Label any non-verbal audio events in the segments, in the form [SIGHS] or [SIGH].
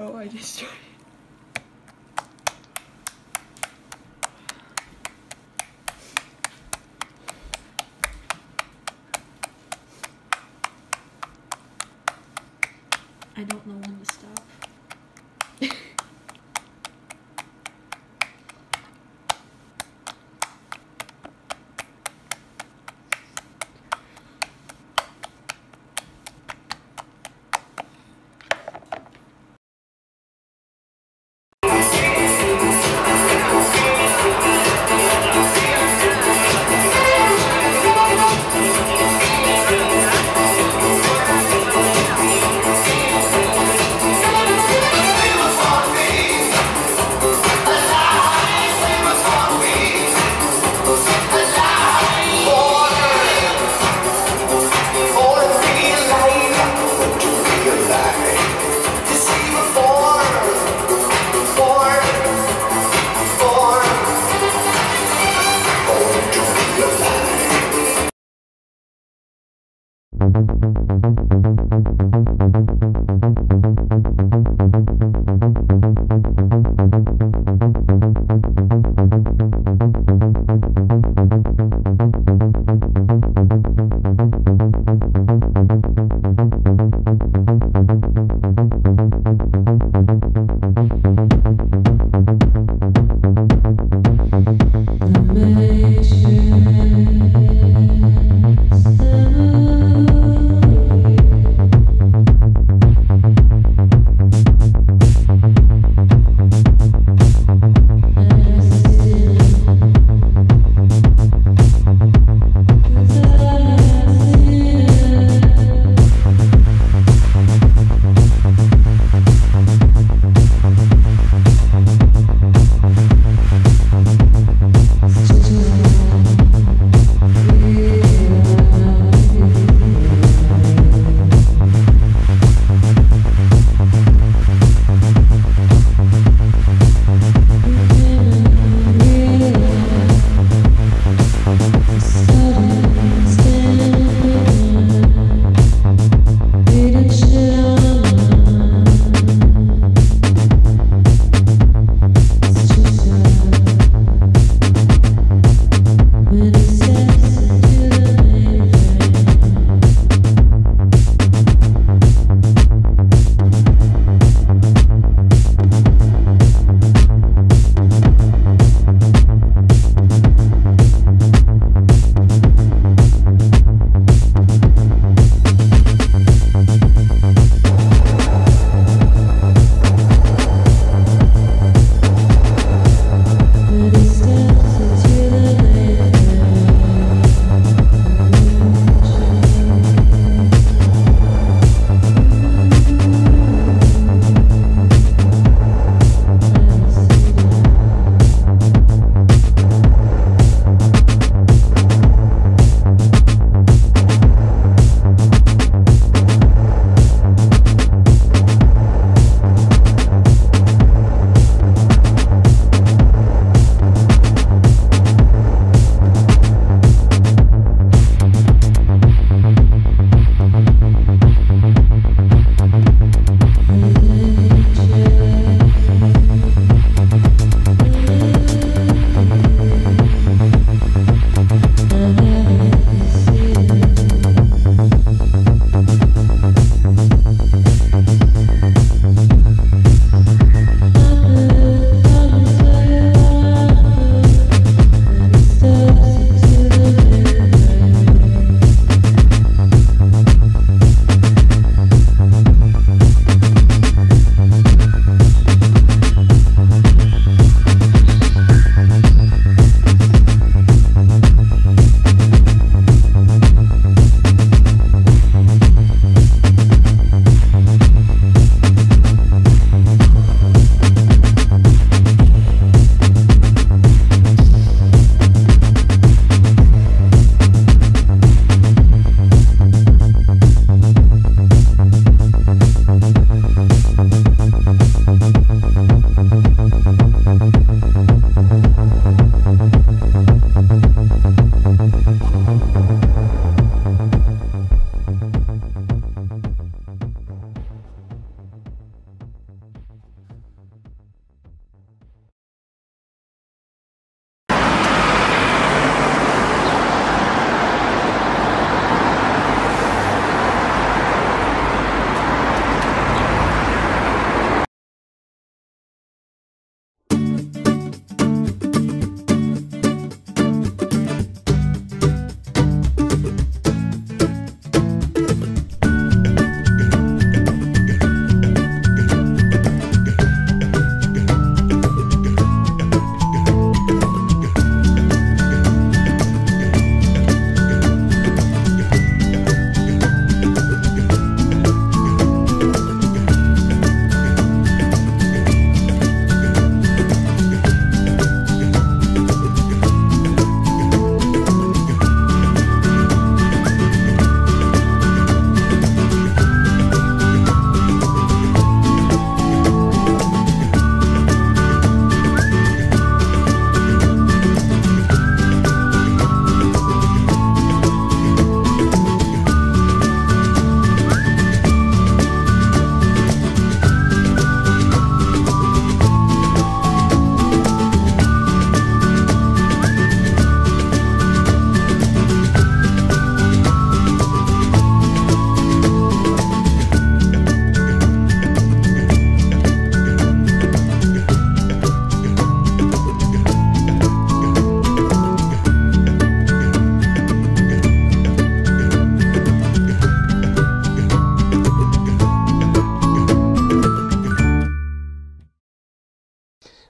Oh, I just tried. I don't know when to stop.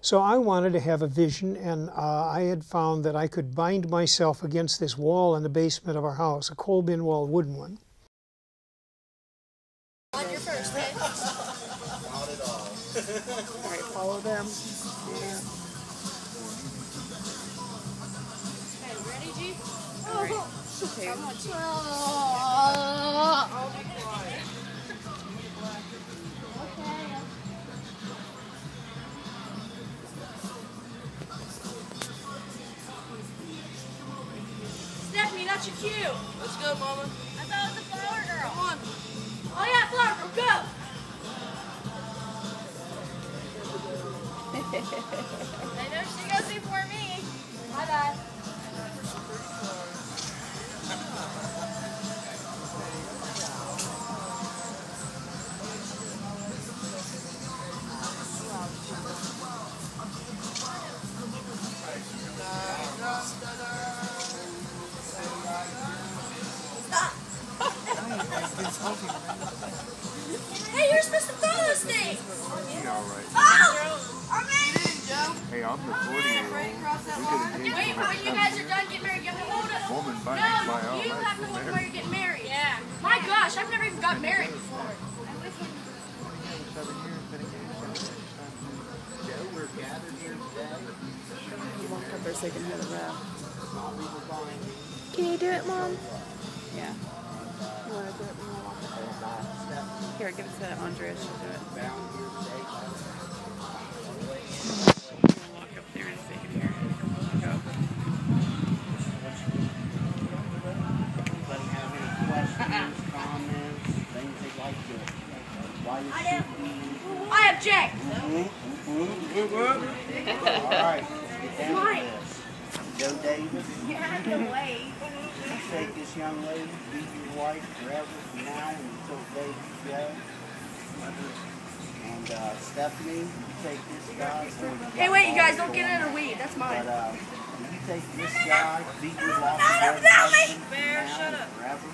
So I wanted to have a vision, and uh, I had found that I could bind myself against this wall in the basement of our house, a coal bin wall, wooden one. And uh, Stephanie, you take this guy. Hey, wait, you guys don't get in a weed. That's But mine. uh, you take this guy, be your lawful Not wedded without me. husband from now and forever.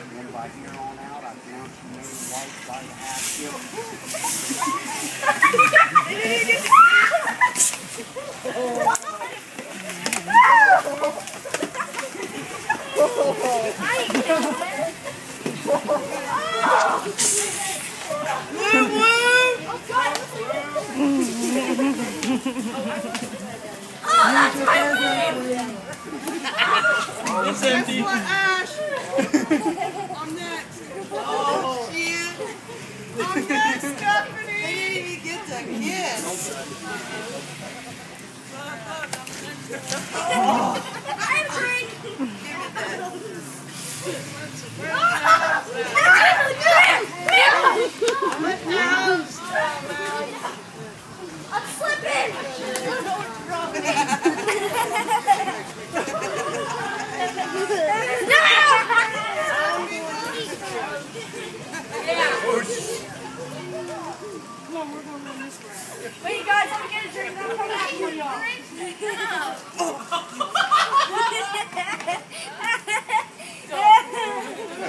And then by here on out, I pronounce you married wife by the half [LAUGHS] [LAUGHS] guilt. It's empty. what, Ash? I'm next. Oh, shit. I'm next, Stephanie. They didn't even get to kiss. I have a drink. I'm slipping. Wait, you guys, let me get a drink. I'll come back for y'all.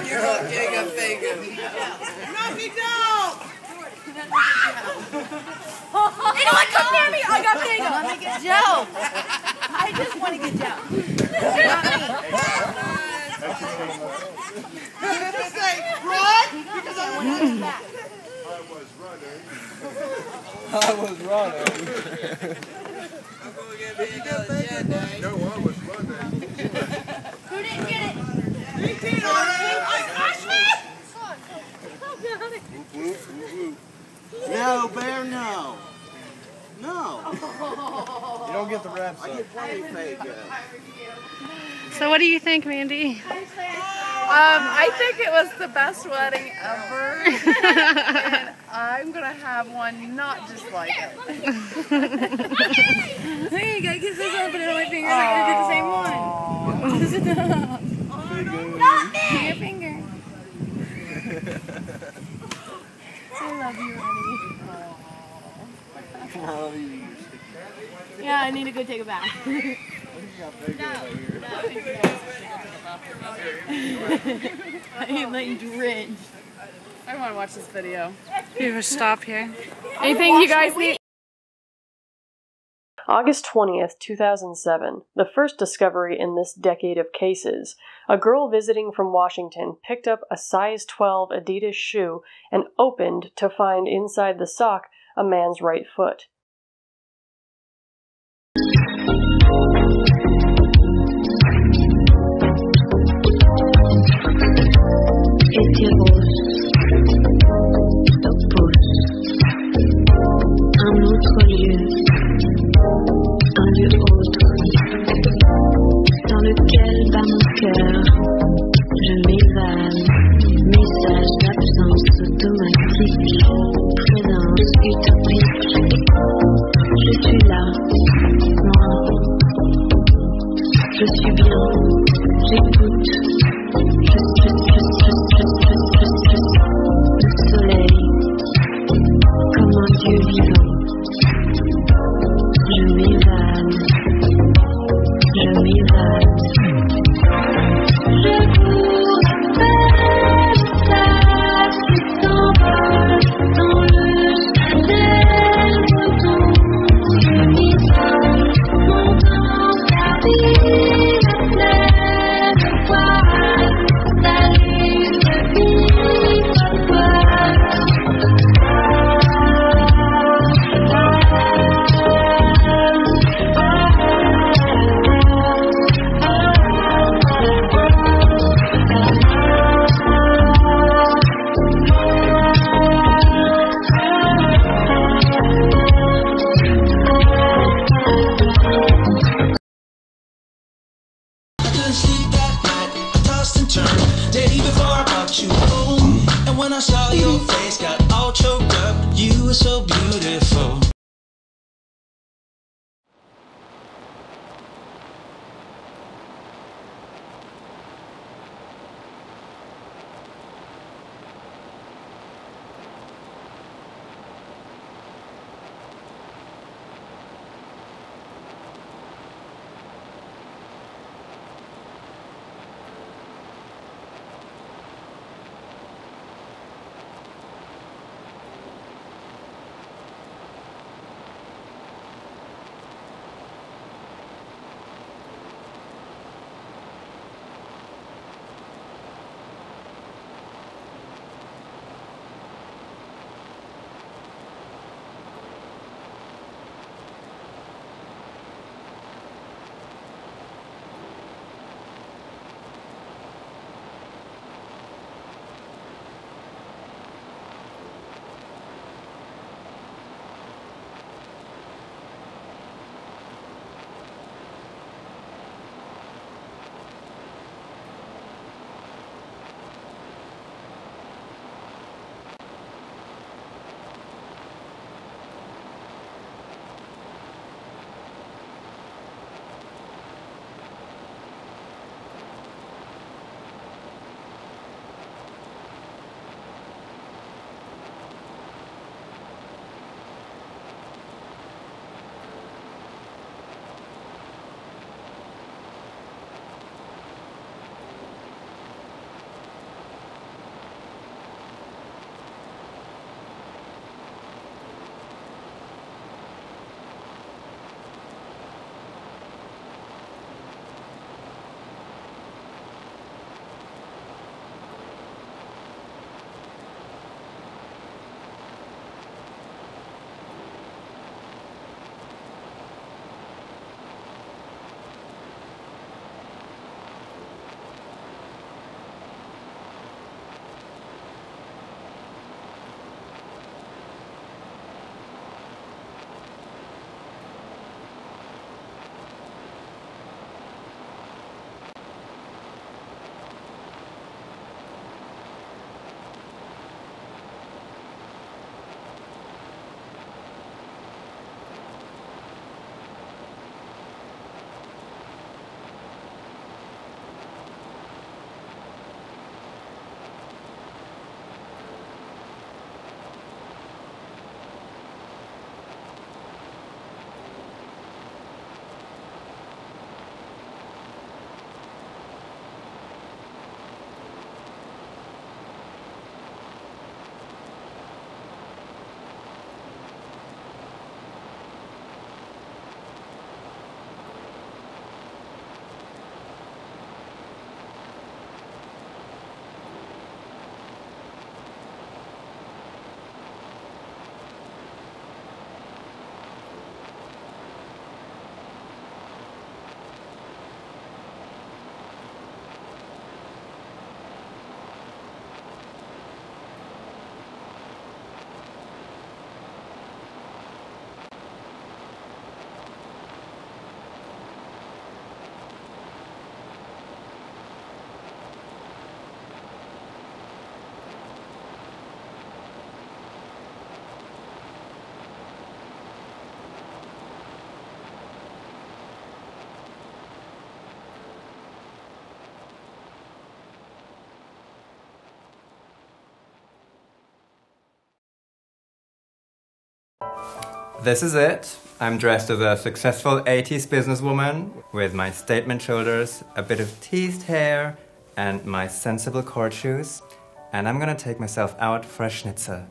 You're okay, got Faygo. No, he don't. Anyone come near me? I got bingo. Let me get Joe. I just want to get Joe. Just say, run, because I want to get back. I was running. Did you get Faygo? No, I was running. Who didn't get it? Three feet oh, already. No, Bear, no. No. You don't get the wraps I get plenty Faygo. So, what do you think, Mandy? Um, I think it was the best wedding ever. and I'm going to have one not just like it. [LAUGHS] Hey, you gotta kiss this one, put it on my finger. I'm going to do the same one. [LAUGHS] Not me. Your finger. [LAUGHS] I love you, honey. [LAUGHS] Yeah, I need to go take a bath. [LAUGHS] I am like drenched. I want to watch this video. [LAUGHS] You ever stop here? Anything you guys need? August 20th, 2007, the first discovery in this decade of cases, a girl visiting from Washington picked up a size 12 Adidas shoe and opened to find inside the sock a man's right foot. lequel à mon cœur, je m'évade. Message d'absence automatique, présence utopique. Je suis là, moi. Je suis bien, j'écoute. This is it. I'm dressed as a successful 80s businesswoman with my statement shoulders, a bit of teased hair, and my sensible court shoes. And I'm gonna take myself out for a schnitzel.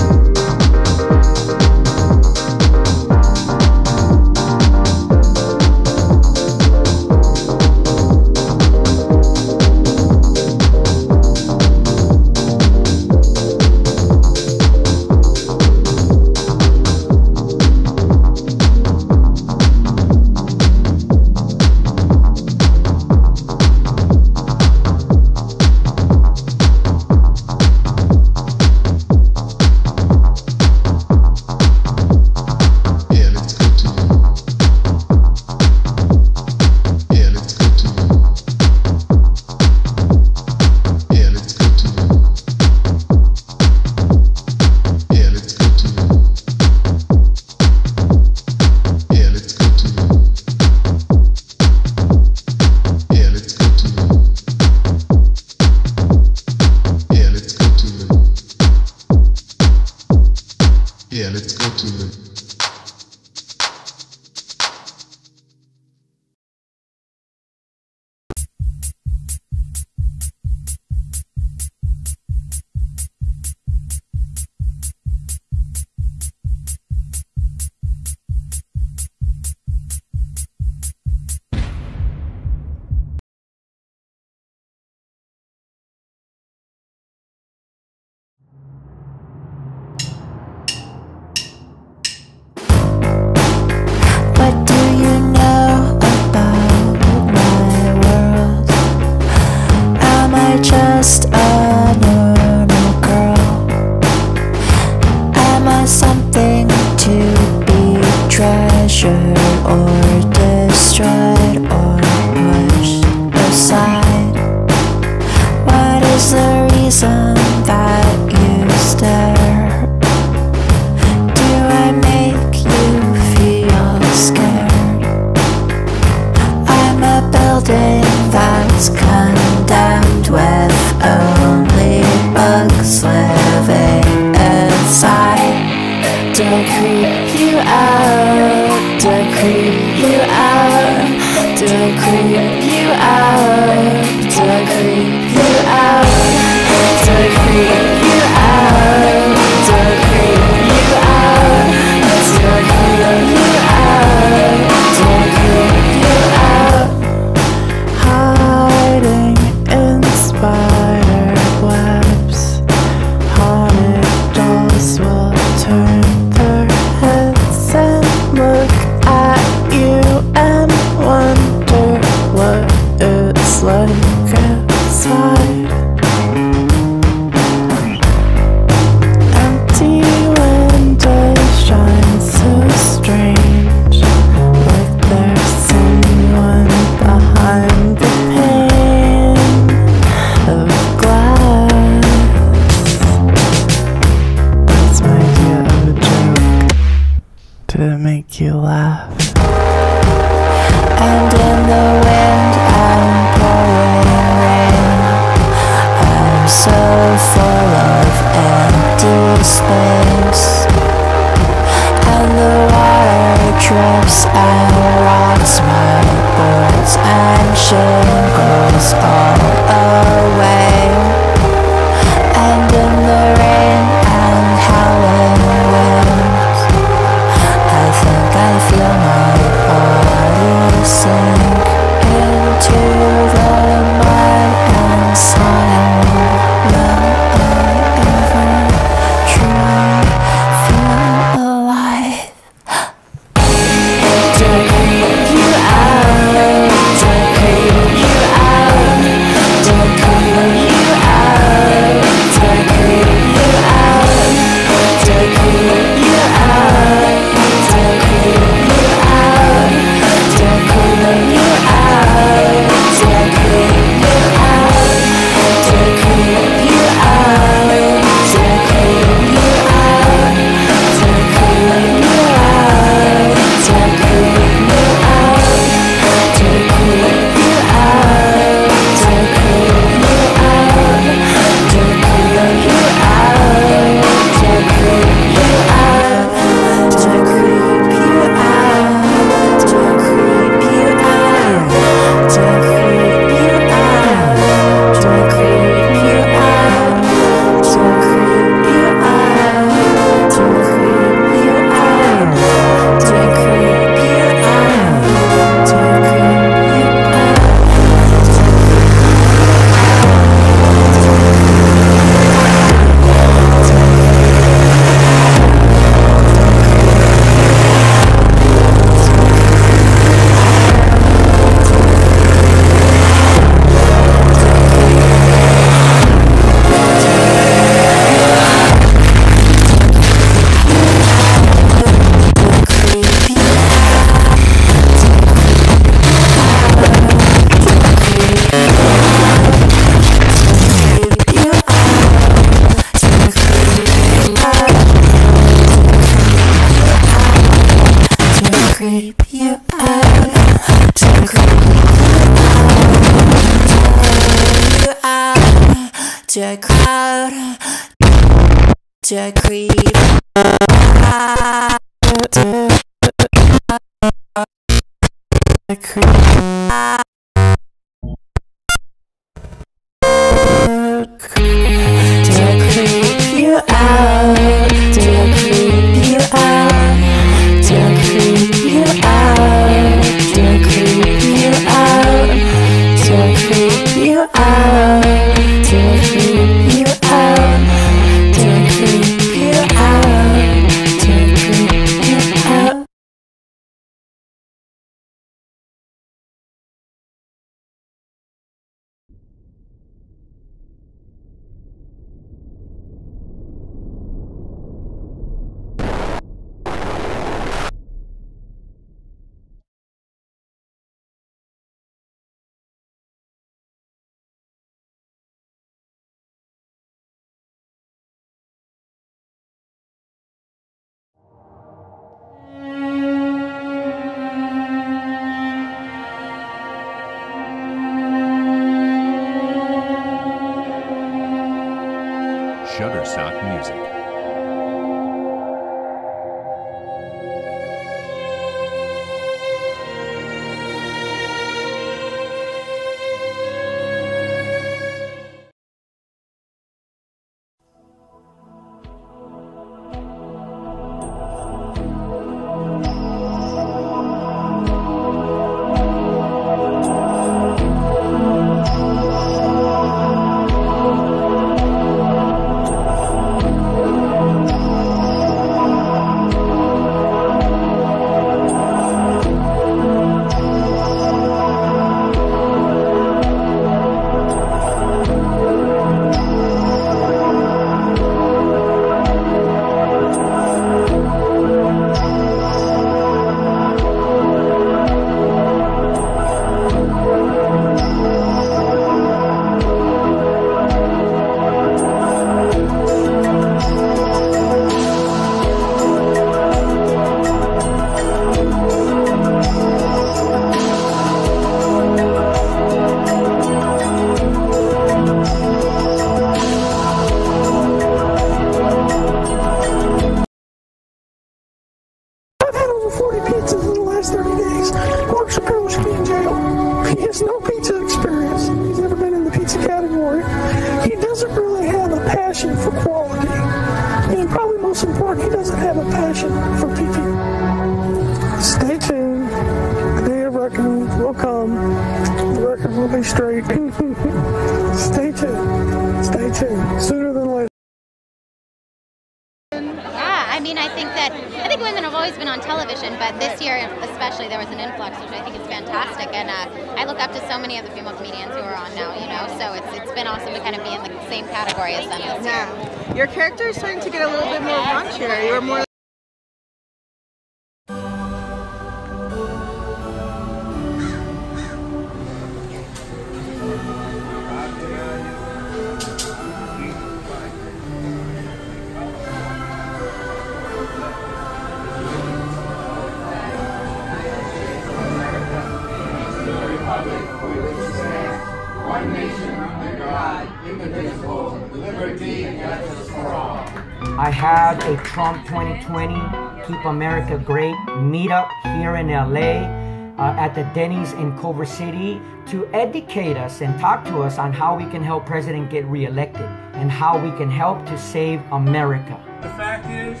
At the Denny's in Culver City to educate us and talk to us on how we can help President get reelected and how we can help to save America. The fact is,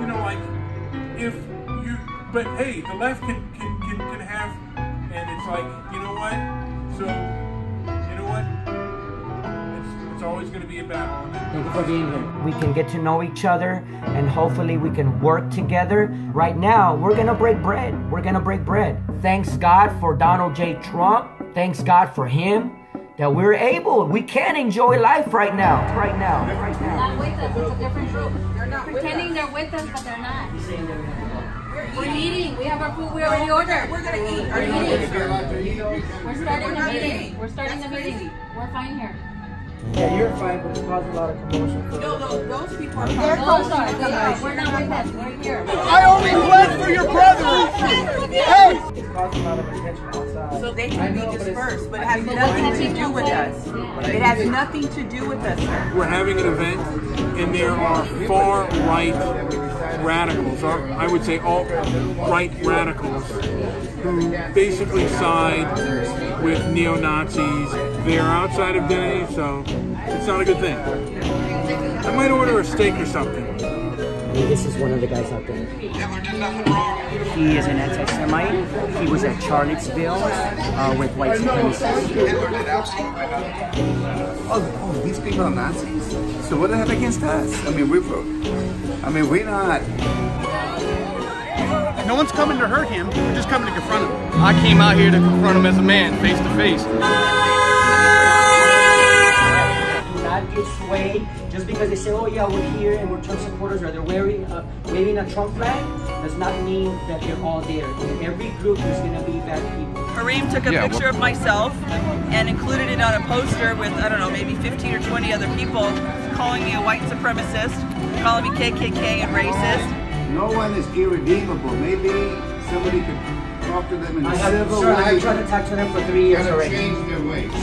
you know, like if you, but hey, the left can can can, can have, and it's like, you know what? So, you know what? It's it's always going to be a battle. and it- Thank you for being here. We can get to know each other and hopefully we can work together. Right now, we're gonna break bread. We're gonna break bread. Thanks God for Donald J. Trump. Thanks God for him that we're able, we can enjoy life right now. Right now. Right now. Not with us. It's a different group. They're not pretending they're with us, but they're not. We're eating. We have our food. We already ordered. We're gonna eat. We're eating. We're starting the meeting. We're starting the meeting. We're fine here. Yeah, you're fine, but it caused a lot of commotion. For No, no, those people are They're close. We're not with us. We're here. I only bled for your brother. Hey! It's a lot of attention outside. So they can be dispersed, but it has nothing to do with us. It has nothing to do with us, sir. We're having an event, and there are far right radicals, or I would say alt right radicals, who basically side with neo Nazis. They're outside of Denny, so it's not a good thing. I might order a steak or something. This is one of the guys out there. He is an anti-Semite. He was at Charlottesville uh, with white supremacists. Oh, oh, these people are Nazis? So what do they have against us? I mean, we're, I mean, we're not. No one's coming to hurt him. We're just coming to confront him. I came out here to confront him as a man, face to face. Do not get swayed just because they say, "Oh yeah, we're here and we're Trump supporters," or they're wearing, uh, waving a Trump flag. Does not mean that they're all there. In every group, there's gonna be bad people. Kareem took a Yeah, picture of myself and included it on a poster with, I don't know, maybe 15 or 20 other people calling me a white supremacist, calling me KKK and racist. No one is irredeemable. Maybe somebody could talk to them in I a civil sir, I way. have tried to talk to them for three years Gotta already.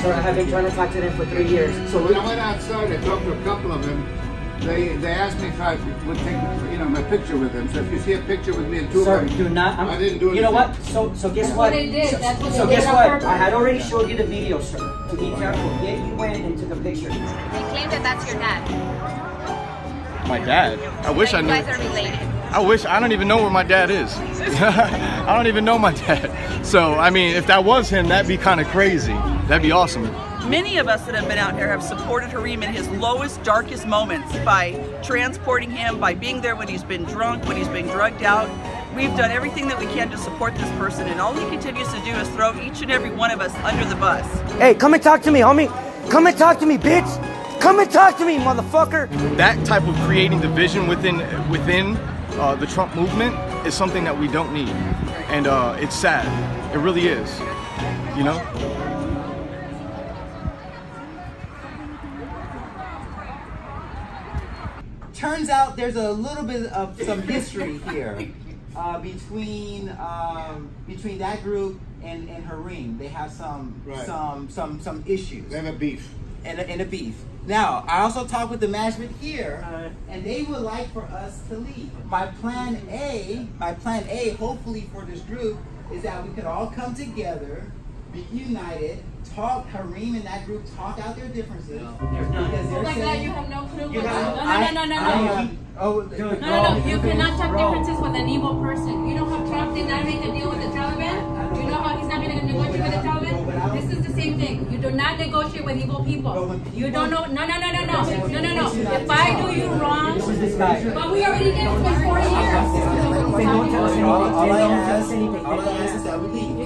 Change their ways. Sir, I have been trying to talk to them for three years. So when I went outside, and talked to a couple of them. They they asked me if I would take you know my picture with them. So if you see a picture with me and two Sir, of them, do not. I'm, I didn't do You know what? So, so guess what? what they did. So, That's what so they guess did what? purpose. I had already showed you the video, sir. To be careful. Yet you went and took a picture. They claim that that's your dad. My dad. I wish I You knew. guys are related. I wish I don't even know where my dad is. [LAUGHS] I don't even know my dad. So I mean, if that was him, that'd be kind of crazy. That'd be awesome. Many of us that have been out here have supported Hareem in his lowest, darkest moments by transporting him, by being there when he's been drunk, when he's been drugged out. We've done everything that we can to support this person, and all he continues to do is throw each and every one of us under the bus. Hey, come and talk to me, homie. Come and talk to me, bitch. Come and talk to me, motherfucker. That type of creating division within within uh, the Trump movement is something that we don't need, and uh, it's sad. It really is. You know. Turns out there's a little bit of some history here uh, between um, between that group and, and Hareem. They have some Right. some some some issues. They have a beef. And a, and a beef. Now, I also talked with the management here, and they would like for us to leave. My plan A, my plan A, hopefully for this group, is that we could all come together, be united, talk. Hareem and that group talk out their differences. Because they're Oh my God, you have no You have, No, no, no, no, no, no. I, oh, No, no, no. You cannot talk differences with an evil person. You know how Trump did not make a deal with the Taliban? Do you know how he's not going to negotiate with the Taliban? This is the same thing. You do not negotiate with evil people. You don't know. No, no, no, no, no, no, no, no. If I do you wrong, but we already did it for four years. all, all I ask, all I ask is that we leave.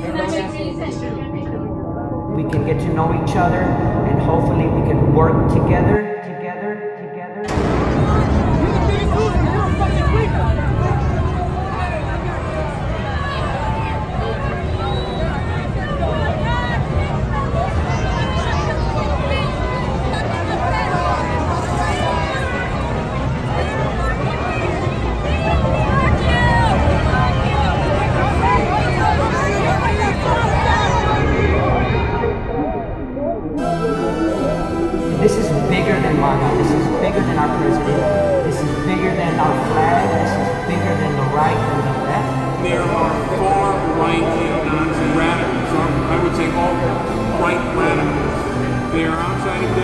We can get to know each other and hopefully we can work together, together, together. Bigger than MAGA. This is bigger than our president. This is bigger than our flag. This is bigger than the right and the left. There are far right Nazi radicals. or I would say alt right radicals. They are outside of the.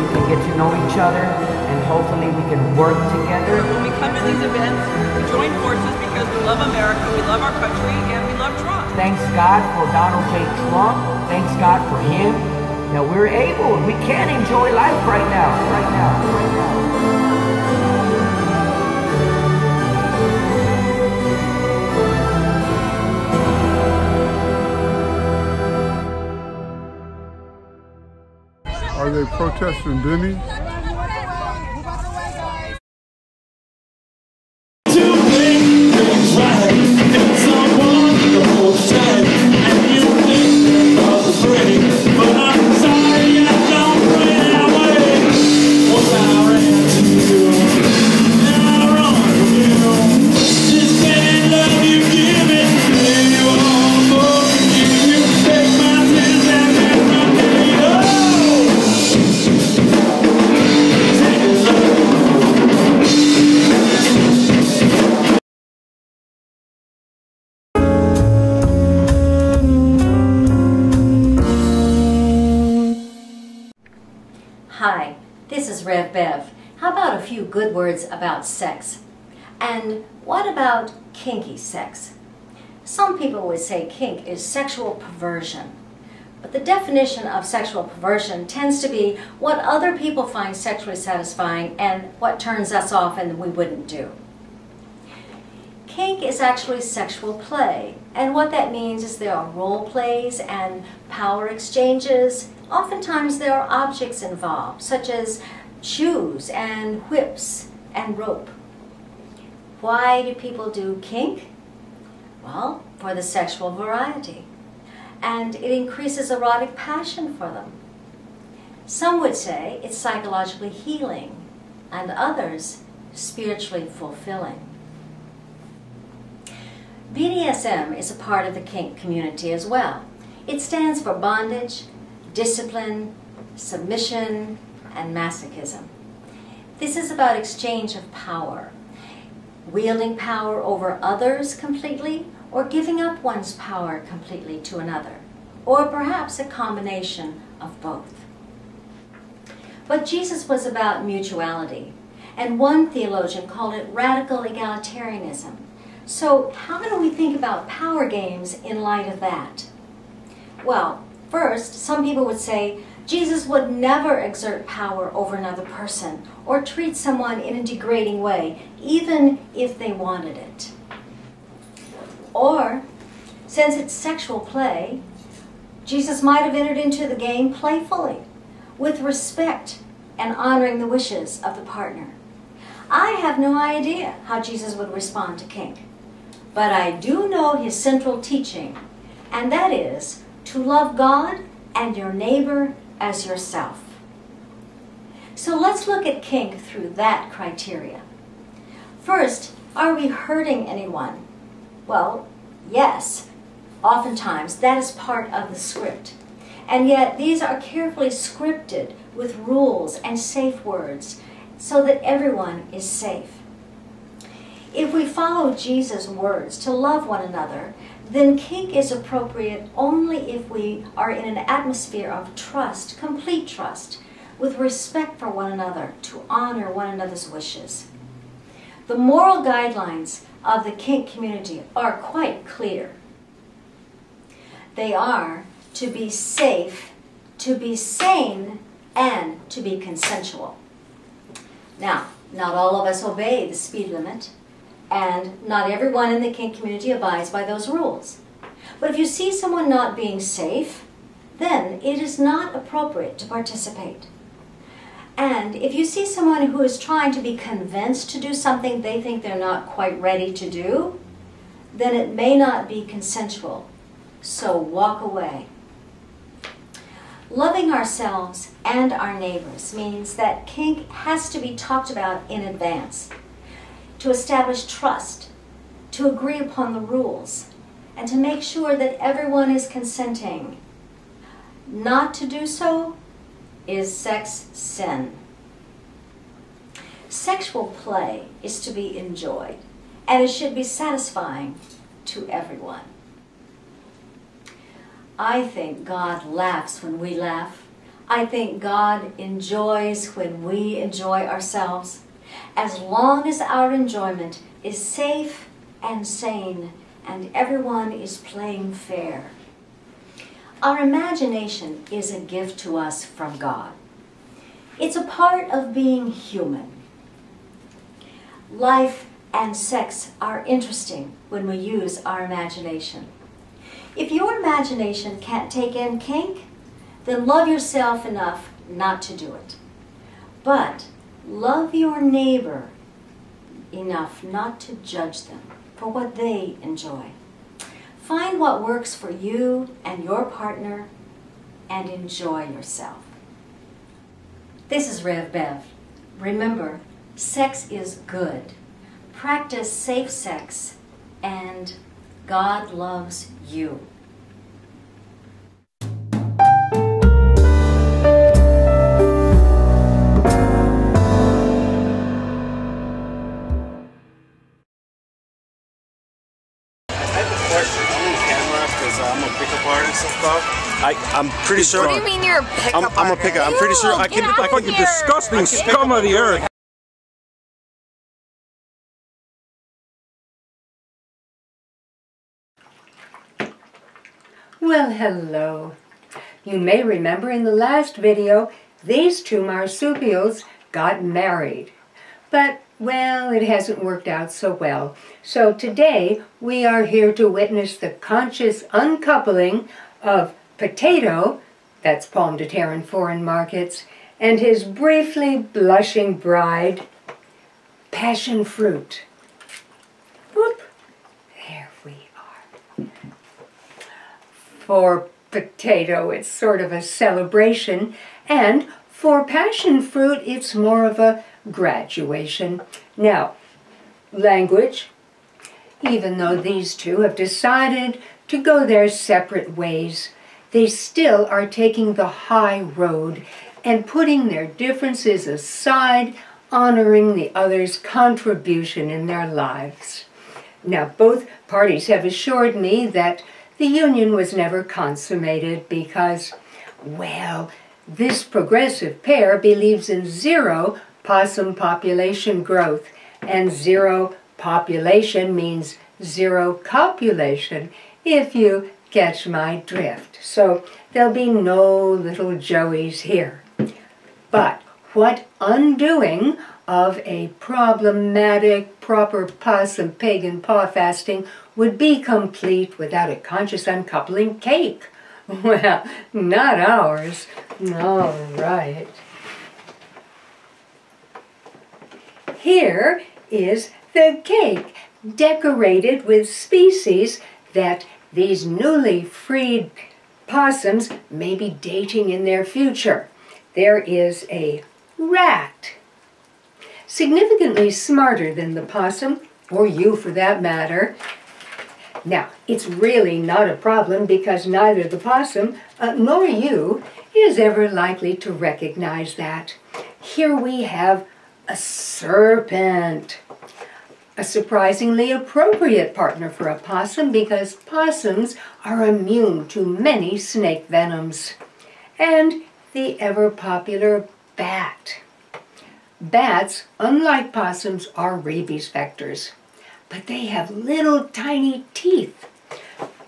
We can get to know each other and hopefully we can work together. When we come to these events, we join forces because we love America, we love our country, and we love Trump. Thanks God for Donald J. Trump. Thanks God for him. That we're able, we can enjoy life right now, right now, right now. Are they protesting Denny? Words about sex? And what about kinky sex? Some people would say kink is sexual perversion. But the definition of sexual perversion tends to be what other people find sexually satisfying and what turns us off and we wouldn't do. Kink is actually sexual play, and what that means is there are role plays and power exchanges. Oftentimes there are objects involved, such as shoes and whips and rope. Why do people do kink? Well, for the sexual variety. And it increases erotic passion for them. Some would say it's psychologically healing, and others spiritually fulfilling. BDSM is a part of the kink community as well. It stands for bondage, discipline, submission, and masochism. This is about exchange of power, wielding power over others completely or giving up one's power completely to another, or perhaps a combination of both. But Jesus was about mutuality, and one theologian called it radical egalitarianism. So, how do we think about power games in light of that? Well, first, some people would say Jesus would never exert power over another person or treat someone in a degrading way, even if they wanted it. Or, since it's sexual play, Jesus might have entered into the game playfully, with respect and honoring the wishes of the partner. I have no idea how Jesus would respond to kink, but I do know his central teaching, and that is to love God and your neighbor as yourself. So let's look at kink through that criteria. First, are we hurting anyone? Well, yes. Oftentimes, that is part of the script. And yet, these are carefully scripted with rules and safe words so that everyone is safe. If we follow Jesus' words to love one another, then kink is appropriate only if we are in an atmosphere of trust, complete trust, with respect for one another, to honor one another's wishes. The moral guidelines of the kink community are quite clear. They are to be safe, to be sane, and to be consensual. Now, not all of us obey the speed limit, and not everyone in the kink community abides by those rules. But if you see someone not being safe, then it is not appropriate to participate. And if you see someone who is trying to be convinced to do something they think they're not quite ready to do, then it may not be consensual. So walk away. Loving ourselves and our neighbors means that kink has to be talked about in advance to establish trust, to agree upon the rules, and to make sure that everyone is consenting. Not to do so is sex sin. Sexual play is to be enjoyed, and it should be satisfying to everyone. I think God laughs when we laugh. I think God enjoys when we enjoy ourselves. As long as our enjoyment is safe and sane and everyone is playing fair. Our imagination is a gift to us from God. It's a part of being human. Life and sex are interesting when we use our imagination. If your imagination can't take in kink, then love yourself enough not to do it. But love your neighbor enough not to judge them for what they enjoy. Find what works for you and your partner and enjoy yourself. This is Rev Bev. Remember, sex is good. Practice safe sex and God loves you. I'm pretty sure. What do you mean you're a pickup I'm, I'm a pickup. I'm pretty sure I can. out I of can here. disgusting I scum of the earth. Well, hello. You may remember in the last video, these two marsupials got married. But, well, it hasn't worked out so well. So today, we are here to witness the conscious uncoupling of Potato, that's Pomme de Terre in foreign markets, and his briefly blushing bride, Passion Fruit. Whoop. There we are. For potato, it's sort of a celebration, and for passion fruit, it's more of a graduation. Now, language. Even though these two have decided to go their separate ways, they still are taking the high road and putting their differences aside, honoring the other's contribution in their lives. Now, both parties have assured me that the union was never consummated because, well, this progressive pair believes in zero possum population growth, and zero population means zero copulation, if you catch my drift. So there'll be no little Joeys here. But what undoing of a problematic, proper possum pagan paw fasting would be complete without a conscious uncoupling cake? [LAUGHS] Well, not ours. All right. Here is the cake, decorated with species that these newly freed possums may be dating in their future. There is a rat, significantly smarter than the possum, or you for that matter. Now, it's really not a problem because neither the possum uh, nor you is ever likely to recognize that. Here we have a serpent. A surprisingly appropriate partner for a possum because possums are immune to many snake venoms. And the ever popular bat. Bats, unlike possums, are rabies vectors, but they have little tiny teeth.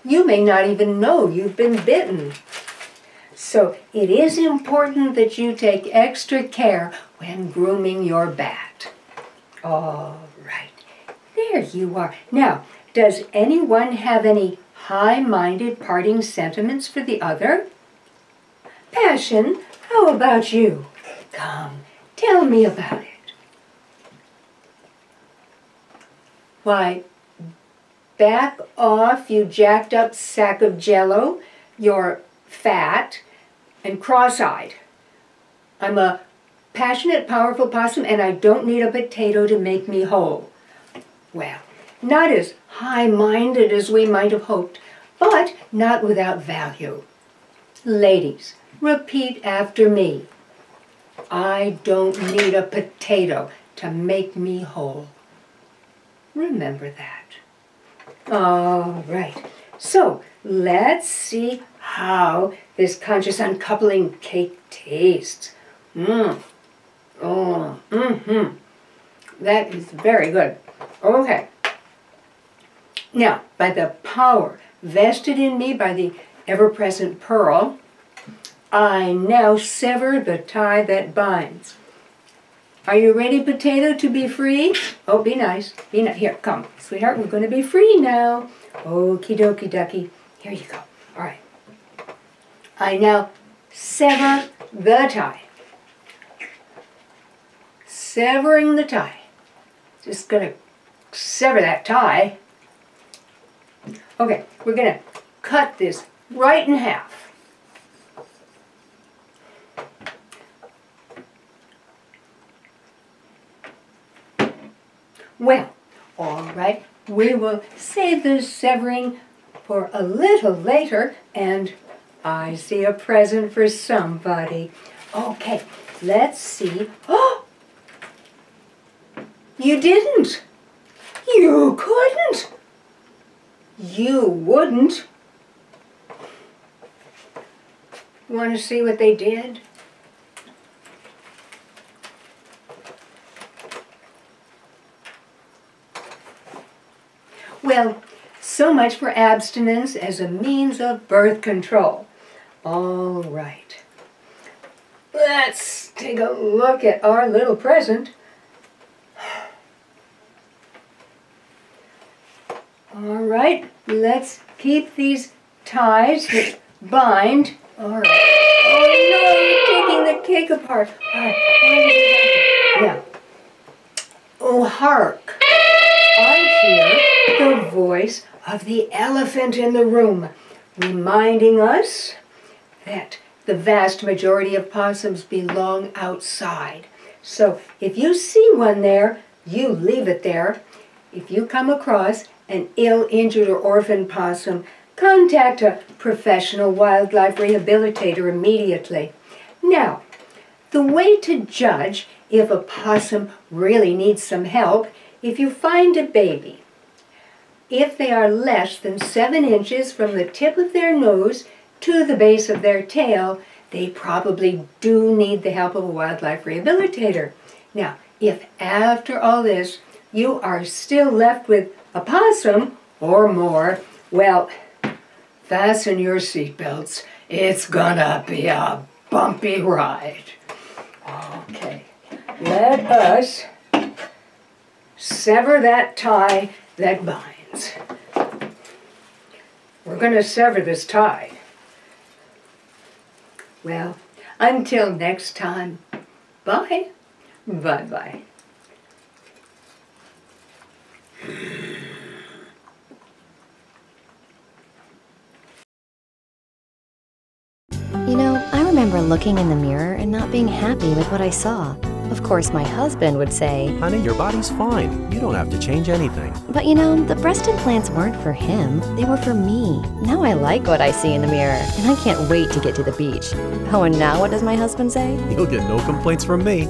You may not even know you've been bitten. So it is important that you take extra care when grooming your bat. Right, there you are. Now, does anyone have any high-minded parting sentiments for the other? Passion, how about you? Come, tell me about it. Why, back off, you jacked up sack of jello. You're fat and cross-eyed. I'm a passionate, powerful possum, and I don't need a potato to make me whole. Well, not as high-minded as we might have hoped, but not without value. Ladies, repeat after me. I don't need a potato to make me whole. Remember that. All right. So let's see how this conscious uncoupling cake tastes. Mmm. Oh, mm-hmm. That is very good. Okay. Now, by the power vested in me by the ever-present pearl, I now sever the tie that binds. Are you ready, potato, to be free? Oh, be nice. Be nice. Here, come, sweetheart. We're going to be free now. Okie dokie ducky. Here you go. All right. I now sever the tie. Severing the tie. Just going to sever that tie. Okay, we're going to cut this right in half. Well, all right, we will save the severing for a little later, and I see a present for somebody. Okay, let's see. Oh! [GASPS] You didn't! You couldn't! You wouldn't! Want to see what they did? Well, so much for abstinence as a means of birth control. All right. Let's take a look at our little present. All right, let's keep these ties that bind. All right. Oh no, you're taking the cake apart. All right. Yeah. Oh, hark. I hear the voice of the elephant in the room, reminding us that the vast majority of possums belong outside. So if you see one there, you leave it there. If you come across an ill, injured, or orphaned possum, contact a professional wildlife rehabilitator immediately. Now, the way to judge if a possum really needs some help, if you find a baby, if they are less than seven inches from the tip of their nose to the base of their tail, they probably do need the help of a wildlife rehabilitator. Now, if after all this you are still left with a possum or more, well, fasten your seatbelts. It's gonna be a bumpy ride. Okay, let us sever that tie that binds. We're gonna sever this tie. Well, until next time, Bye. bye. Bye bye. You know, I remember looking in the mirror and not being happy with what I saw. Of course, my husband would say, Honey, your body's fine. You don't have to change anything. But you know, the breast implants weren't for him, they were for me. Now I like what I see in the mirror, and I can't wait to get to the beach. Oh, and now what does my husband say? You'll get no complaints from me.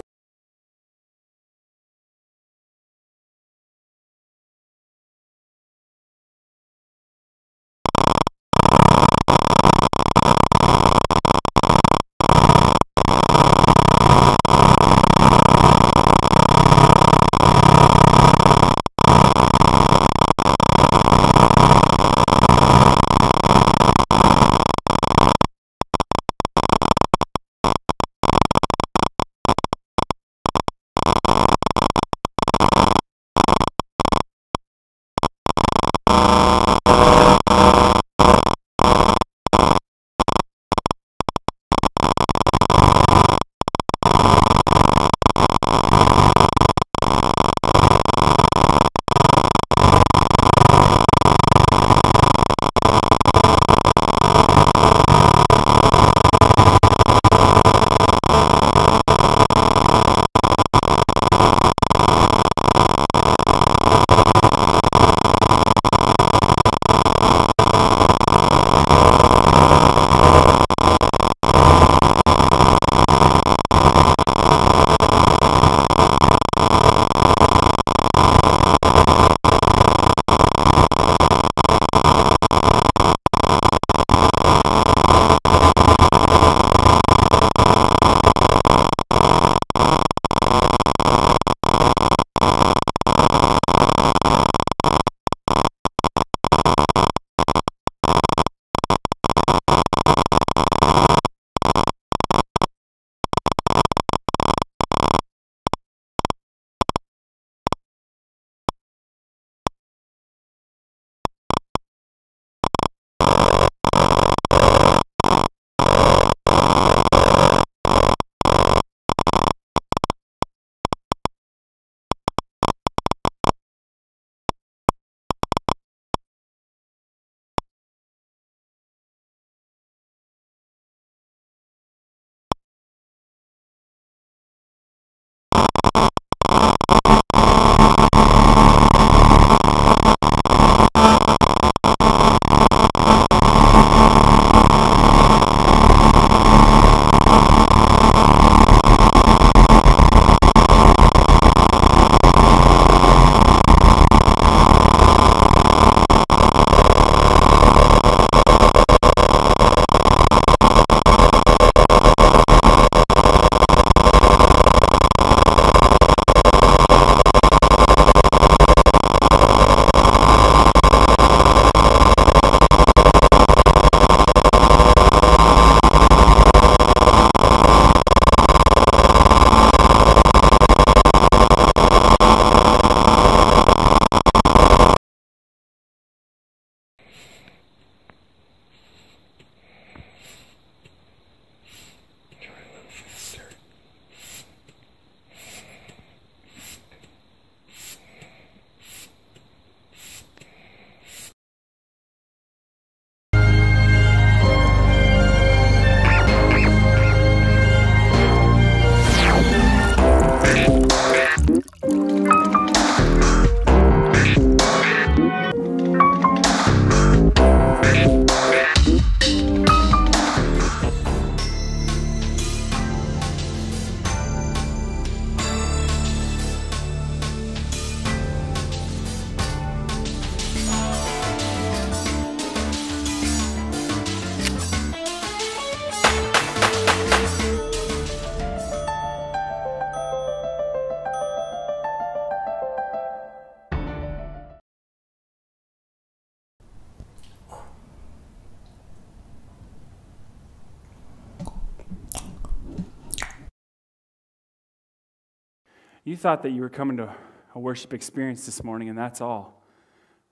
You thought that you were coming to a worship experience this morning, and that's all.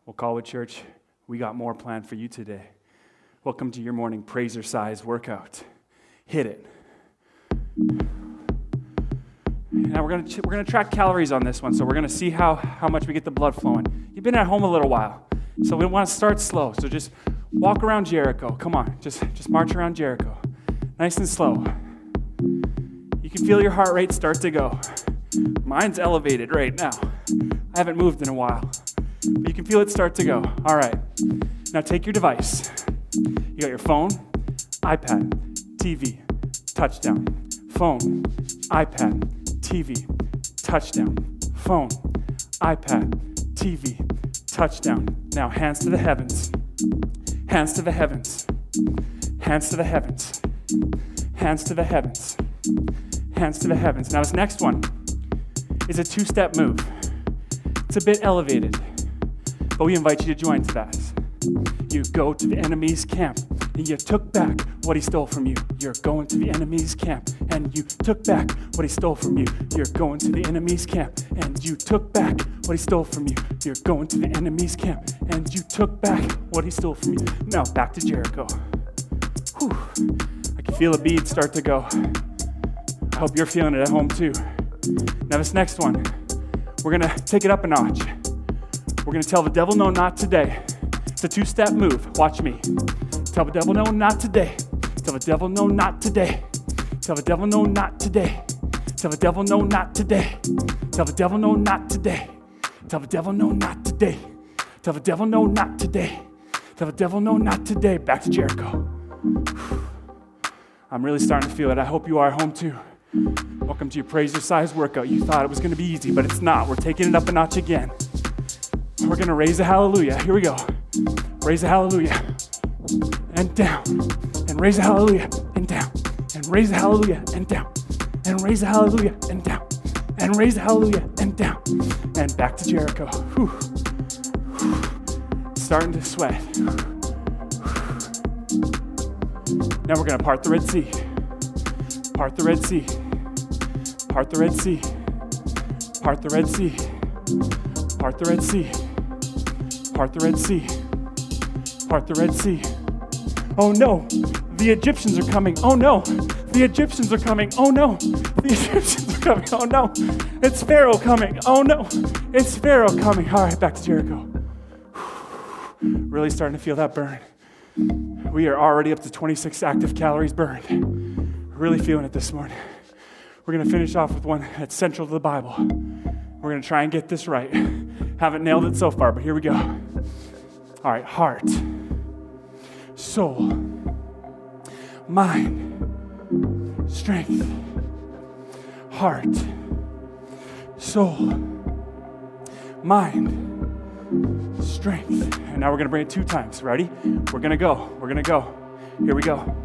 Well, Colwood Church, we got more planned for you today. Welcome to your morning Praisercise workout. Hit it. Now we're gonna we're gonna track calories on this one, so we're gonna see how how much we get the blood flowing. You've been at home a little while, so we want to start slow. So just walk around Jericho. Come on, just just march around Jericho, nice and slow. You can feel your heart rate start to go. Mine's elevated right now. I haven't moved in a while, but you can feel it start to go. All right, now take your device. You got your phone, iPad, TV, touchdown. Phone, iPad, TV, touchdown. Phone, iPad, TV, touchdown. Now hands to the heavens. Hands to the heavens. Hands to the heavens. Hands to the heavens. Hands to the heavens. Now this next one is a two-step move. It's a bit elevated, but we invite you to join to that. You go to the enemy's camp and you took back what he stole from you. You're going to the enemy's camp and you took back what he stole from you. You're going to the enemy's camp and you took back what he stole from you. You're going to the enemy's camp and you took back what he stole from you. Now back to Jericho. Whew. I can feel a bead start to go. I hope you're feeling it at home too. Now, this next one, we're gonna take it up a notch. We're gonna tell the devil no, not today. It's a two step move. Watch me. Tell the devil no, not today. Tell the devil no, not today. Tell the devil no, not today. Tell the devil no, not today. Tell the devil no, not today. Tell the devil no, not today. Tell the devil no, not today. Tell the devil no, not today. Back to Jericho. [SIGHS] I'm really starting to feel it. I hope you are home too. Welcome to your Praisercise workout. You thought it was going to be easy, but it's not. We're taking it up a notch again. We're going to raise a hallelujah. Here we go. Raise a hallelujah. And down. And raise a hallelujah. And down. And raise a hallelujah. And down. And raise a hallelujah. And down. And raise a hallelujah. And down. And back to Jericho. Whew. Whew. Starting to sweat. Now we're going to part the Red Sea. Part the Red Sea. Part the Red Sea. Part the Red Sea. Part the Red Sea. Part the Red Sea. Part the Red Sea. Oh no, the Egyptians are coming. Oh no, the Egyptians are coming. Oh no, the [LAUGHS] Egyptians are coming. Oh no, it's Pharaoh coming. Oh no, it's Pharaoh coming. All right, back to Jericho. [SIGHS] Really starting to feel that burn. We are already up to 26 active calories burned. Really feeling it this morning. We're going to finish off with one that's central to the Bible. We're going to try and get this right. Haven't nailed it so far, but here we go. All right, heart, soul, mind, strength, heart, soul, mind, strength. And now we're going to bring it two times. Ready? We're going to go. We're going to go. Here we go.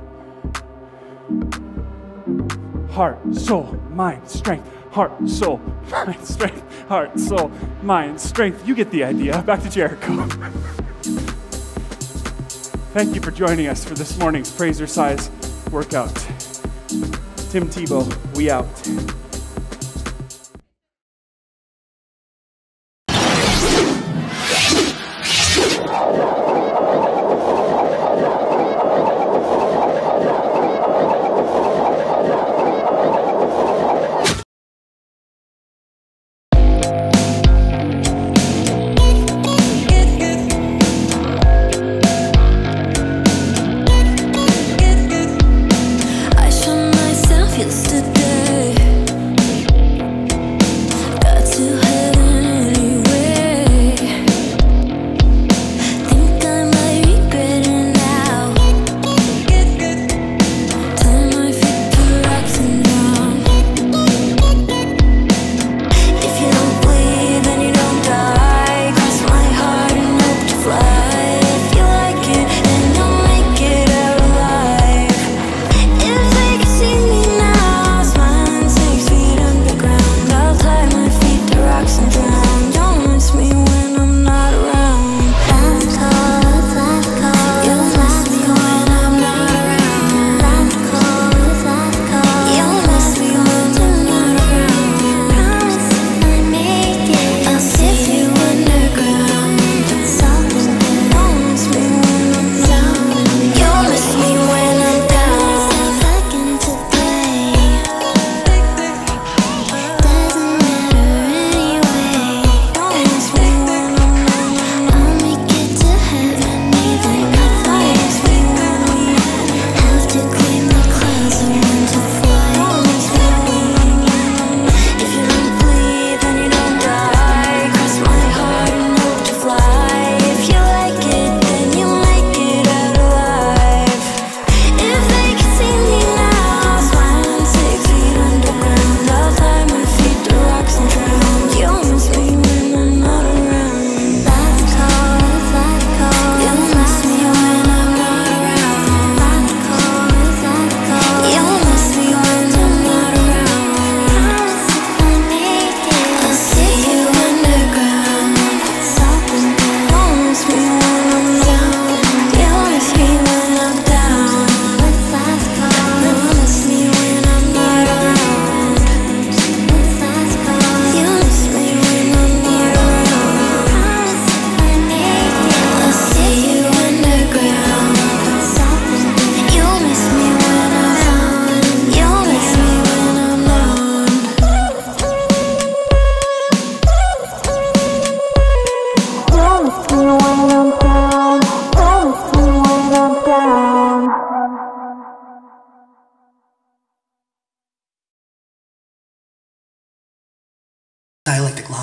Heart, soul, mind, strength. Heart, soul, [LAUGHS] mind, strength. Heart, soul, mind, strength. You get the idea. Back to Jericho. Thank you for joining us for this morning's Praisercise workout. Tim Tebow, we out.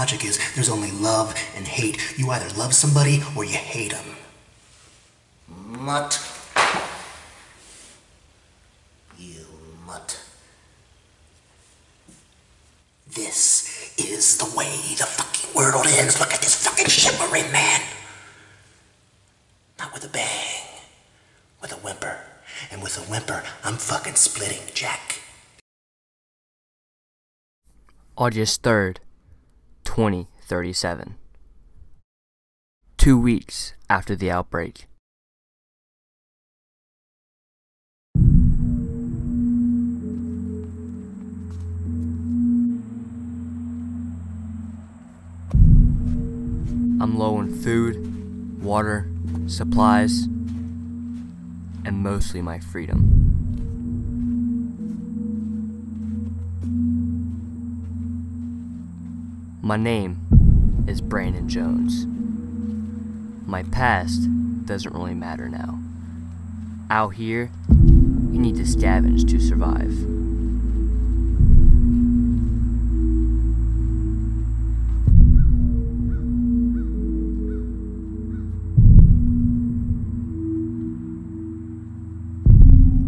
Logic is there's only love and hate. You either love somebody or you hate them. Mutt. You mutt. This is the way the fucking world ends. Look at this fucking shimmering man. Not with a bang, with a whimper. And with a whimper, I'm fucking splitting Jack. August 3rd, 2037. Two weeks after the outbreak. I'm low on food, water, supplies, and mostly my freedom. My name is Brandon Jones. My past doesn't really matter now. Out here, you need to scavenge to survive.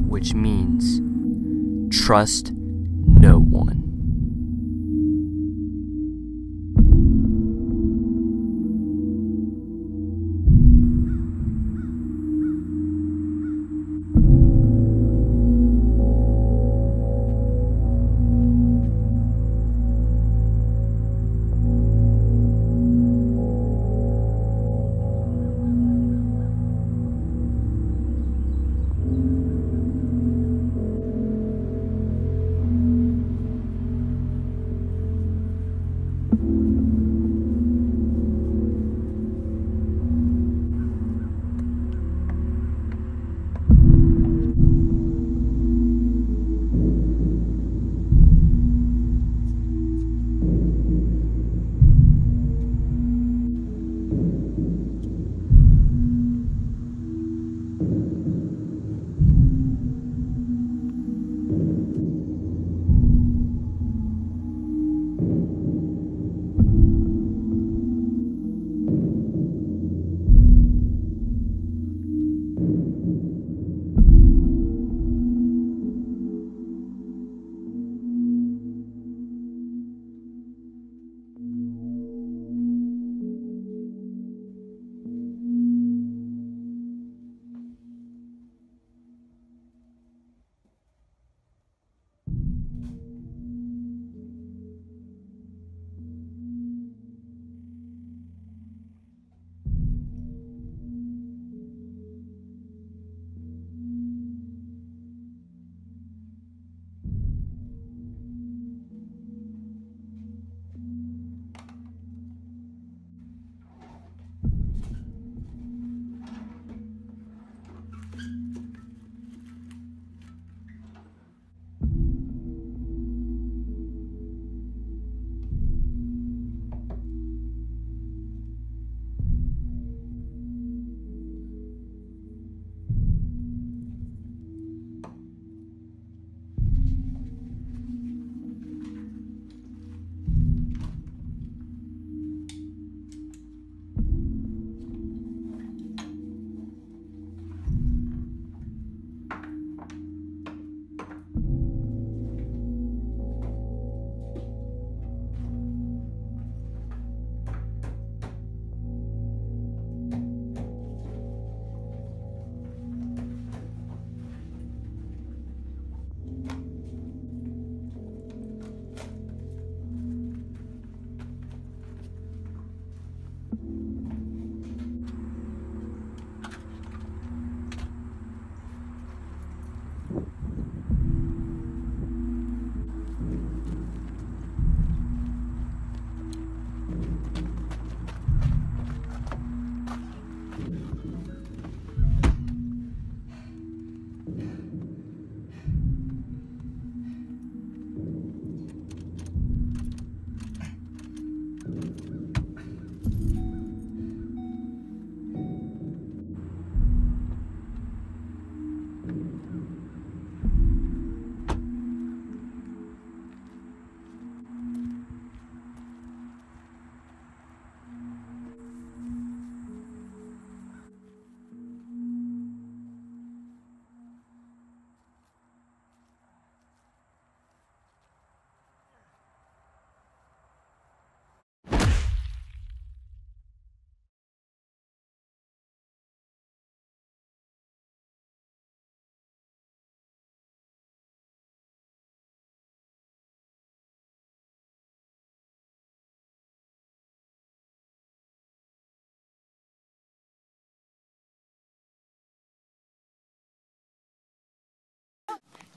Which means trust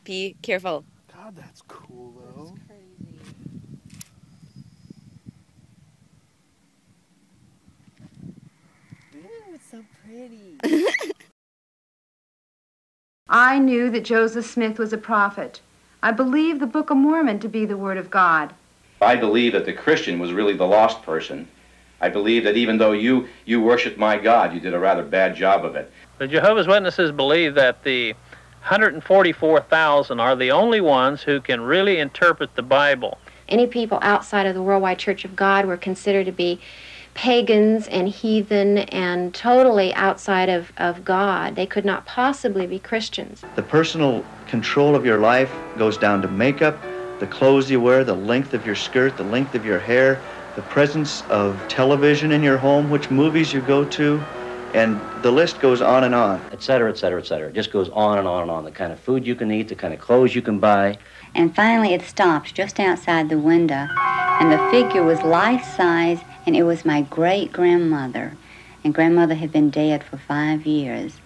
Be careful. God, that's cool though. That's crazy. It's so pretty. [LAUGHS] I knew that Joseph Smith was a prophet. I believe the Book of Mormon to be the Word of God. I believe that the Christian was really the lost person. I believe that even though you, you worshiped my God, you did a rather bad job of it. The Jehovah's Witnesses believe that the 144,000 are the only ones who can really interpret the Bible. Any people outside of the Worldwide Church of God were considered to be pagans and heathen and totally outside of, of God. They could not possibly be Christians. The personal control of your life goes down to makeup, the clothes you wear, the length of your skirt, the length of your hair, the presence of television in your home, which movies you go to, and the list goes on and on. et cetera, et cetera, et cetera. It just goes on and on and on. The kind of food you can eat, the kind of clothes you can buy. And finally, it stopped just outside the window, and the figure was life size, and it was my great grandmother. And grandmother had been dead for five years.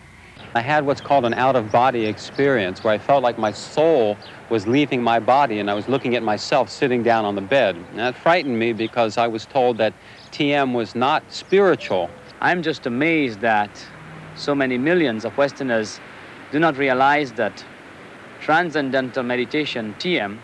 I had what's called an out of body experience where I felt like my soul was leaving my body and I was looking at myself sitting down on the bed. And that frightened me because I was told that TM was not spiritual. I'm just amazed that so many millions of Westerners do not realize that Transcendental Meditation, TM,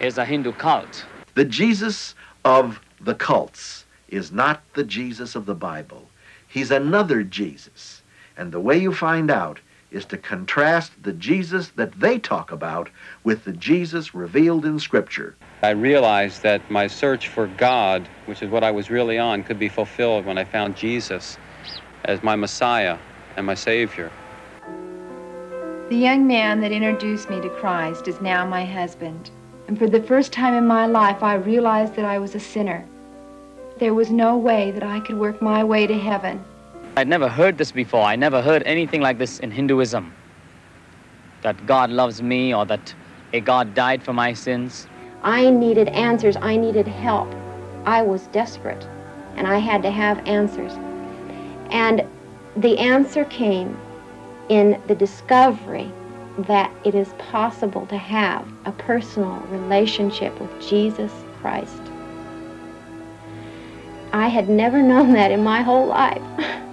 is a Hindu cult. The Jesus of the cults is not the Jesus of the Bible. He's another Jesus. And the way you find out is to contrast the Jesus that they talk about with the Jesus revealed in Scripture. I realized that my search for God, which is what I was really on, could be fulfilled when I found Jesus as my Messiah and my Savior. The young man that introduced me to Christ is now my husband. And for the first time in my life, I realized that I was a sinner. There was no way that I could work my way to heaven. I'd never heard this before. I never heard anything like this in Hinduism. That God loves me or that a God died for my sins. I needed answers. I needed help. I was desperate, and I had to have answers. And the answer came in the discovery that it is possible to have a personal relationship with Jesus Christ. I had never known that in my whole life. [LAUGHS]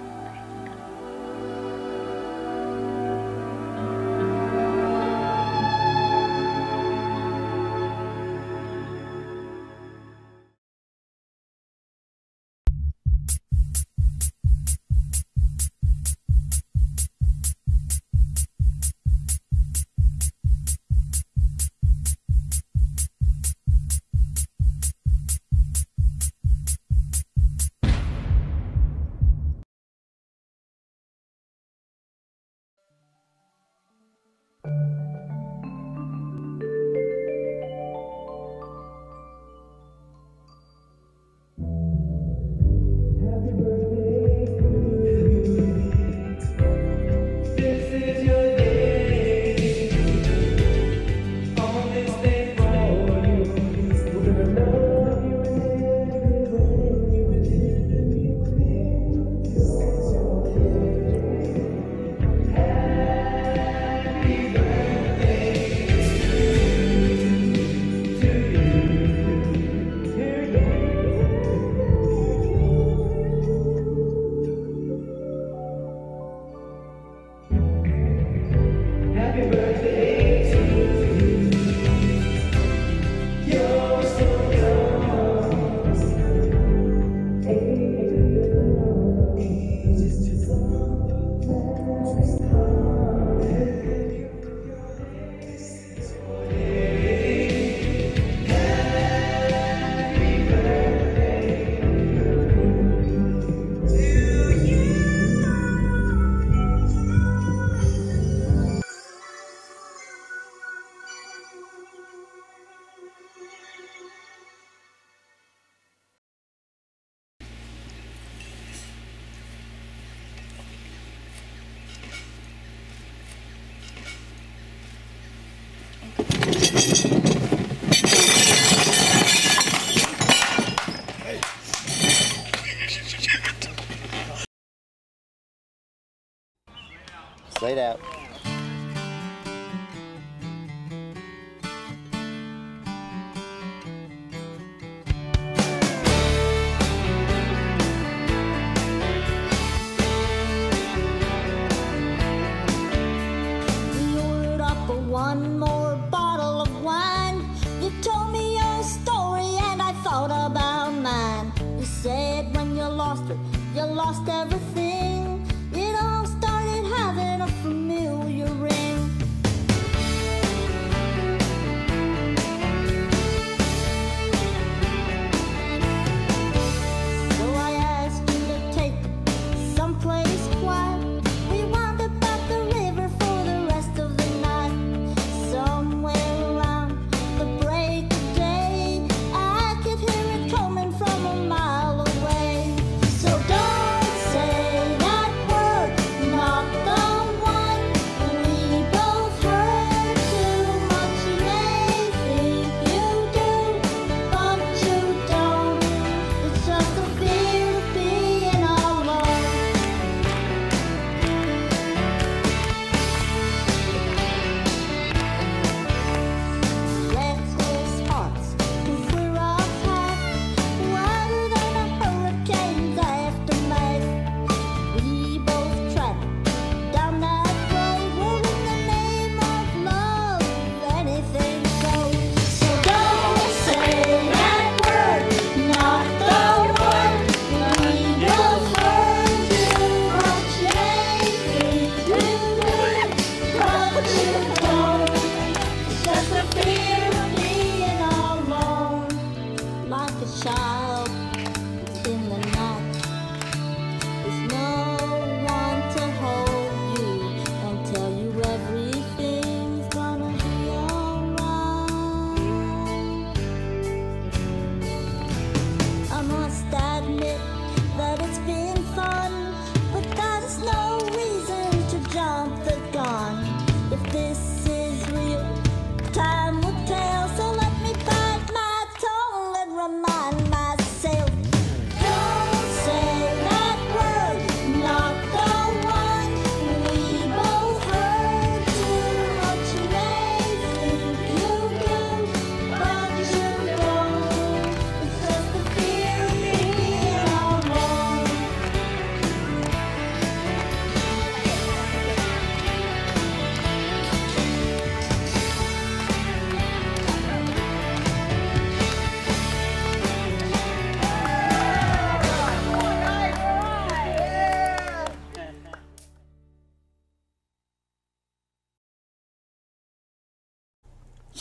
Straight out.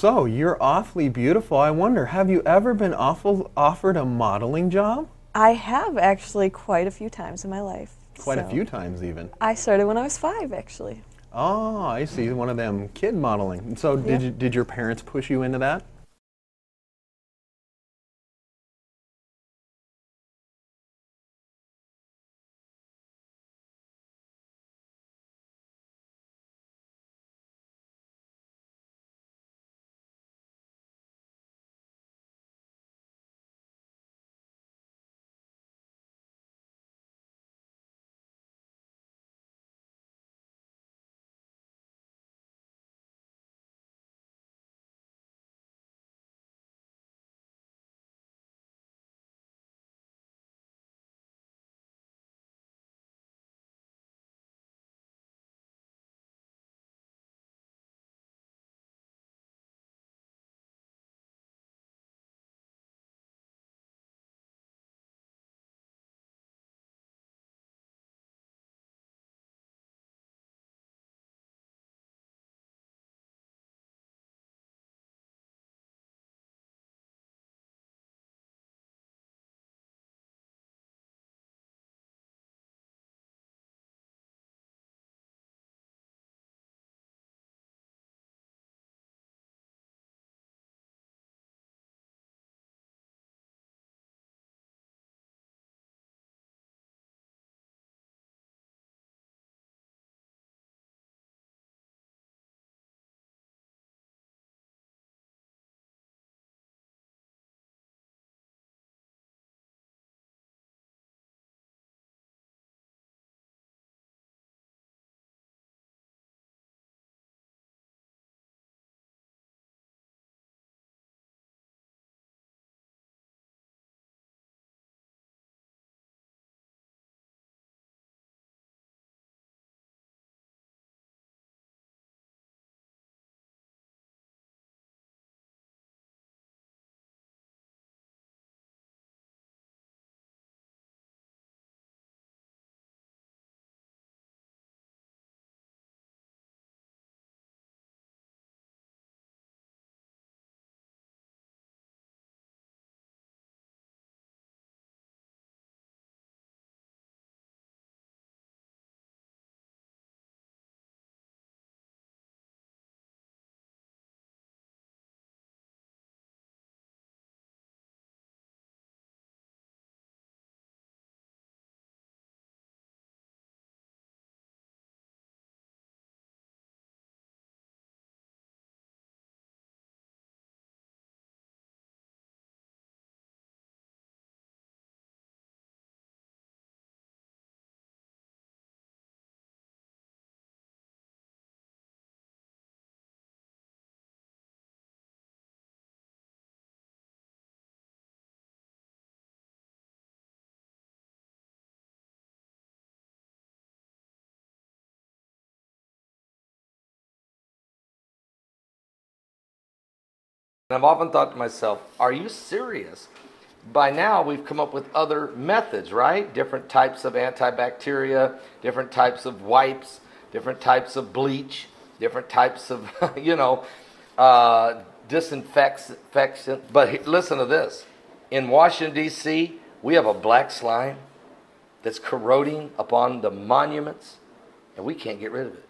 So, you're awfully beautiful. I wonder, have you ever been awful, offered a modeling job? I have actually quite a few times in my life. Quite so. a few times, even. I started when I was five, actually. Oh, I see. One of them kid modeling. So, did, yeah. you, did your parents push you into that? And I've often thought to myself, are you serious? By now, we've come up with other methods, right? Different types of antibacteria, different types of wipes, different types of bleach, different types of, [LAUGHS] you know, uh, disinfectant. But listen to this. In Washington, D.C., we have a black slime that's corroding upon the monuments, and we can't get rid of it.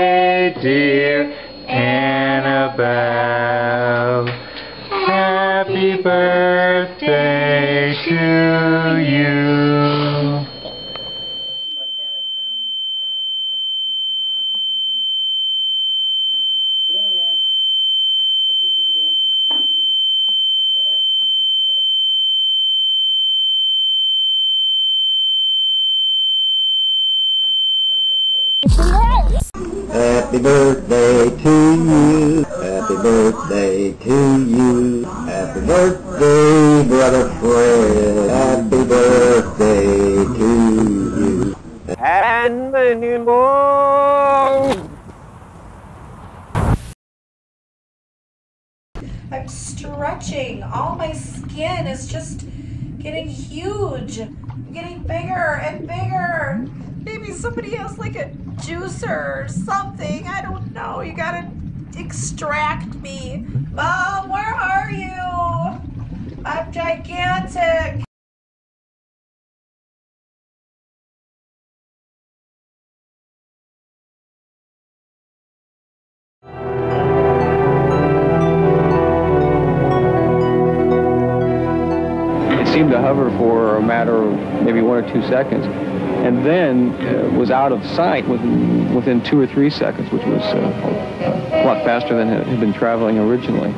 out of sight within, within two or three seconds, which was uh, a lot faster than it had been traveling originally.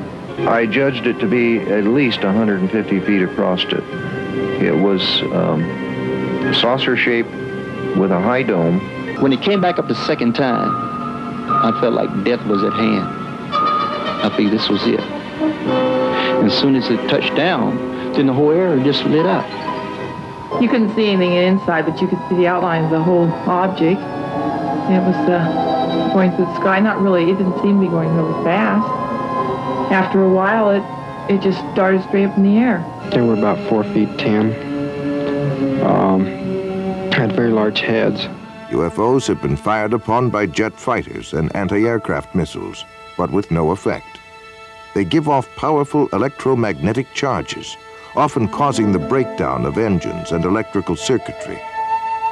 I judged it to be at least 150 feet across it. It was um, saucer shaped with a high dome. When it came back up the second time, I felt like death was at hand. I think this was it. And as soon as it touched down, then the whole area just lit up. You couldn't see anything inside, but you could see the outline of the whole object. It was uh, going through the sky. Not really, it didn't seem to be going really fast. After a while, it, it just started straight up in the air. They were about four feet ten. Um, had very large heads. UFOs have been fired upon by jet fighters and anti-aircraft missiles, but with no effect. They give off powerful electromagnetic charges, often causing the breakdown of engines and electrical circuitry.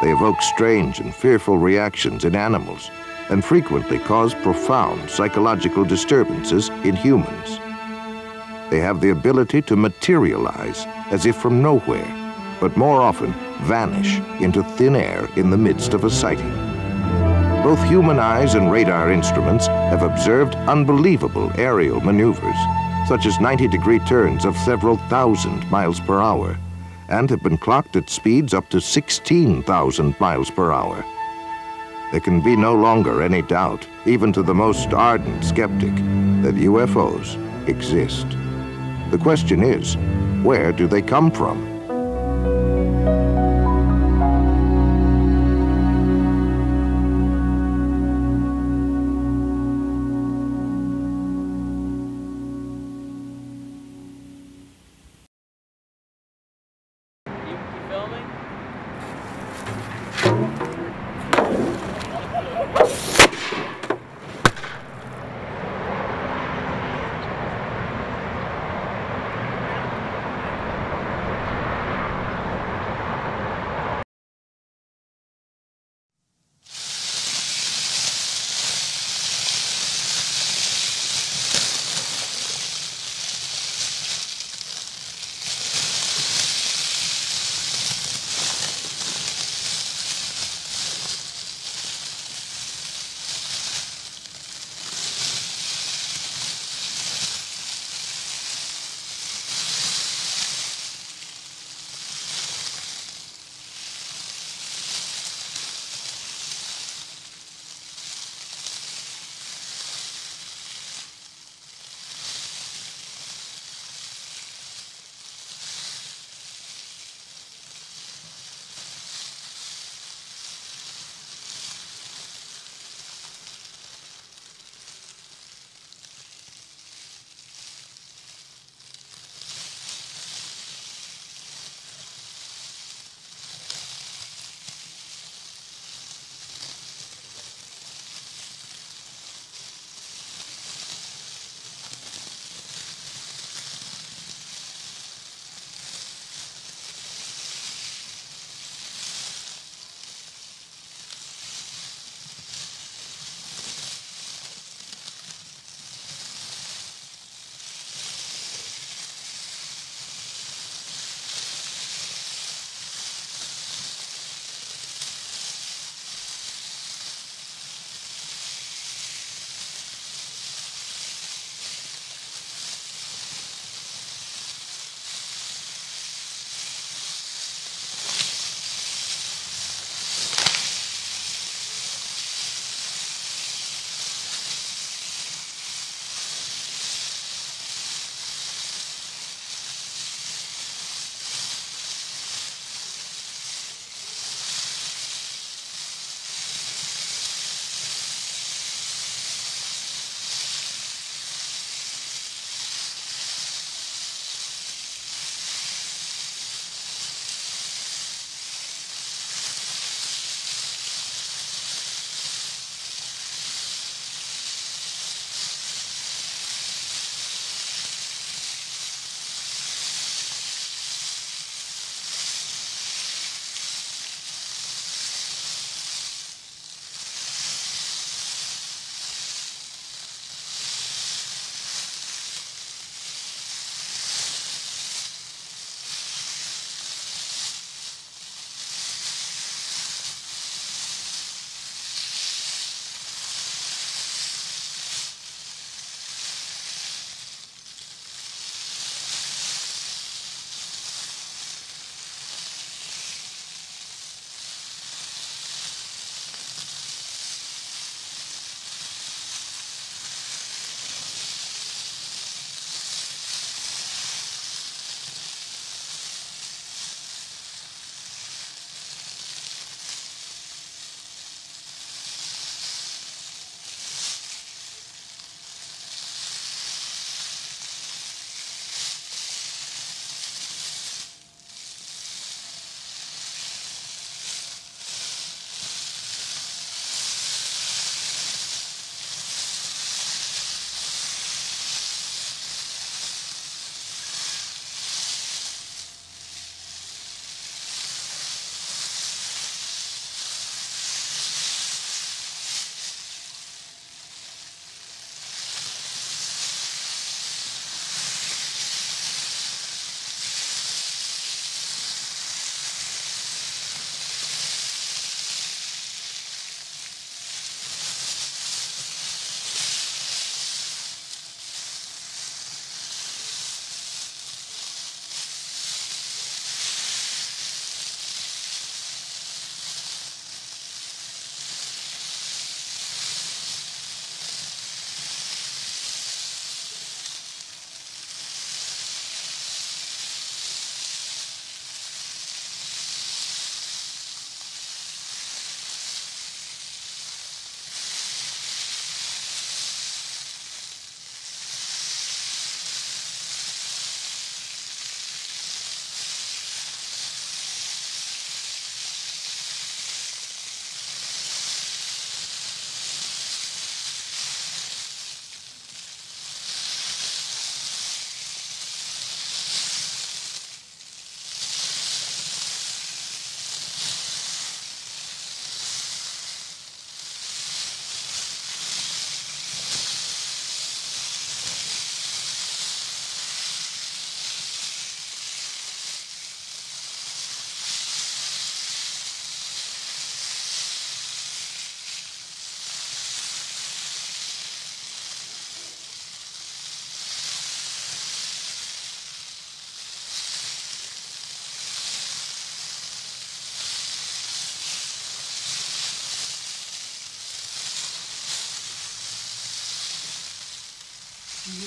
They evoke strange and fearful reactions in animals and frequently cause profound psychological disturbances in humans. They have the ability to materialize as if from nowhere, but more often vanish into thin air in the midst of a sighting. Both human eyes and radar instruments have observed unbelievable aerial maneuvers, such as 90 degree turns of several thousand miles per hour, and have been clocked at speeds up to 16,000 miles per hour. There can be no longer any doubt, even to the most ardent skeptic, that UFOs exist. The question is, where do they come from?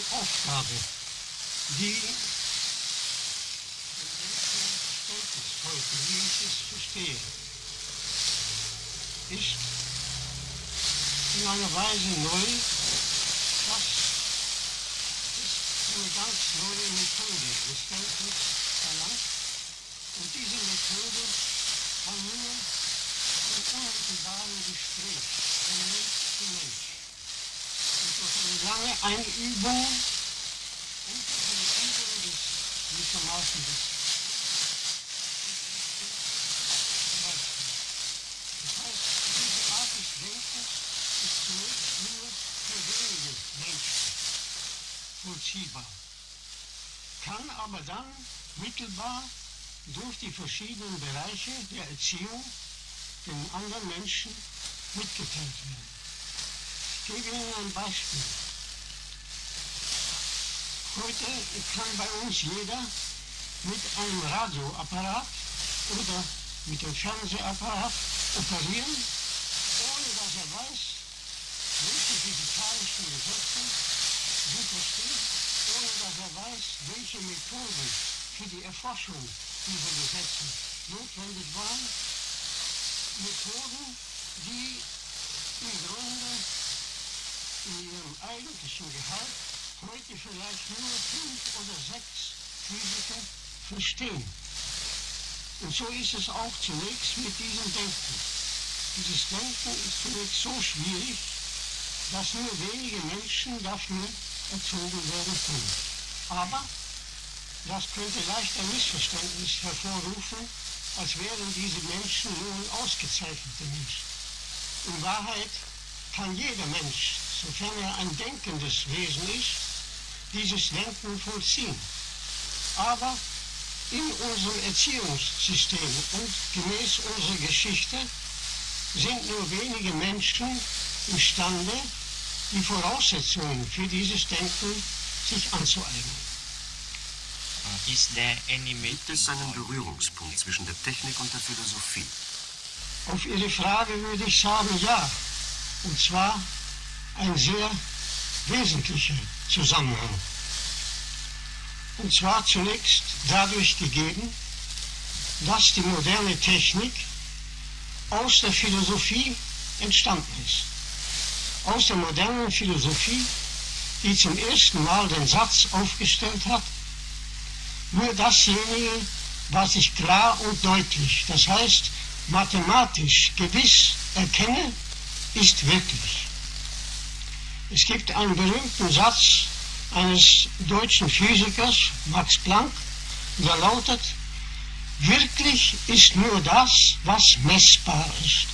Die Aufgabe, die heute, wie ich es verstehe, ist in einer Weise neu, das ist eine ganz neue Methode des Denkens verlangt. Und diese Methode kann nur im unmittelbaren Gespräch von Mensch zu Mensch lange Einübung und eine Übung des gewissermaßen des Das heißt, diese Art des Denkens ist zunächst nur für wenige Menschen vollziehbar, kann aber dann mittelbar durch die verschiedenen Bereiche der Erziehung den anderen Menschen mitgeteilt werden. Ich gebe Ihnen ein Beispiel. Heute kann bei uns jeder mit einem Radioapparat oder mit dem Fernsehapparat operieren, ohne dass er weiß, welche physikalischen Gesetze sind versteht, ohne dass er weiß, welche Methoden für die Erforschung dieser Gesetze notwendig waren. Methoden, die im Grunde in ihrem eigentlichen Gehalt heute vielleicht nur fünf oder sechs Physiker verstehen. Und so ist es auch zunächst mit diesem Denken. Dieses Denken ist zunächst so schwierig, dass nur wenige Menschen dafür erzogen werden können. Aber das könnte leicht ein Missverständnis hervorrufen, als wären diese Menschen nun ausgezeichnete Menschen. In Wahrheit kann jeder Mensch, sofern er ein denkendes Wesen ist, dieses Denken vollziehen. Aber in unserem Erziehungssystem und gemäß unserer Geschichte sind nur wenige Menschen imstande, die Voraussetzungen für dieses Denken sich anzueignen. Gibt es einen Berührungspunkt zwischen der Technik und der Philosophie? Auf Ihre Frage würde ich sagen, ja. Und zwar ein sehr wesentlicher Zusammenhang. Und zwar zunächst dadurch gegeben, dass die moderne Technik aus der Philosophie entstanden ist. Aus der modernen Philosophie, die zum ersten Mal den Satz aufgestellt hat, nur dasjenige, was ich klar und deutlich, das heißt mathematisch gewiss erkenne, ist wirklich. Es gibt einen berühmten Satz eines deutschen Physikers, Max Planck, der lautet, wirklich ist nur das, was messbar ist.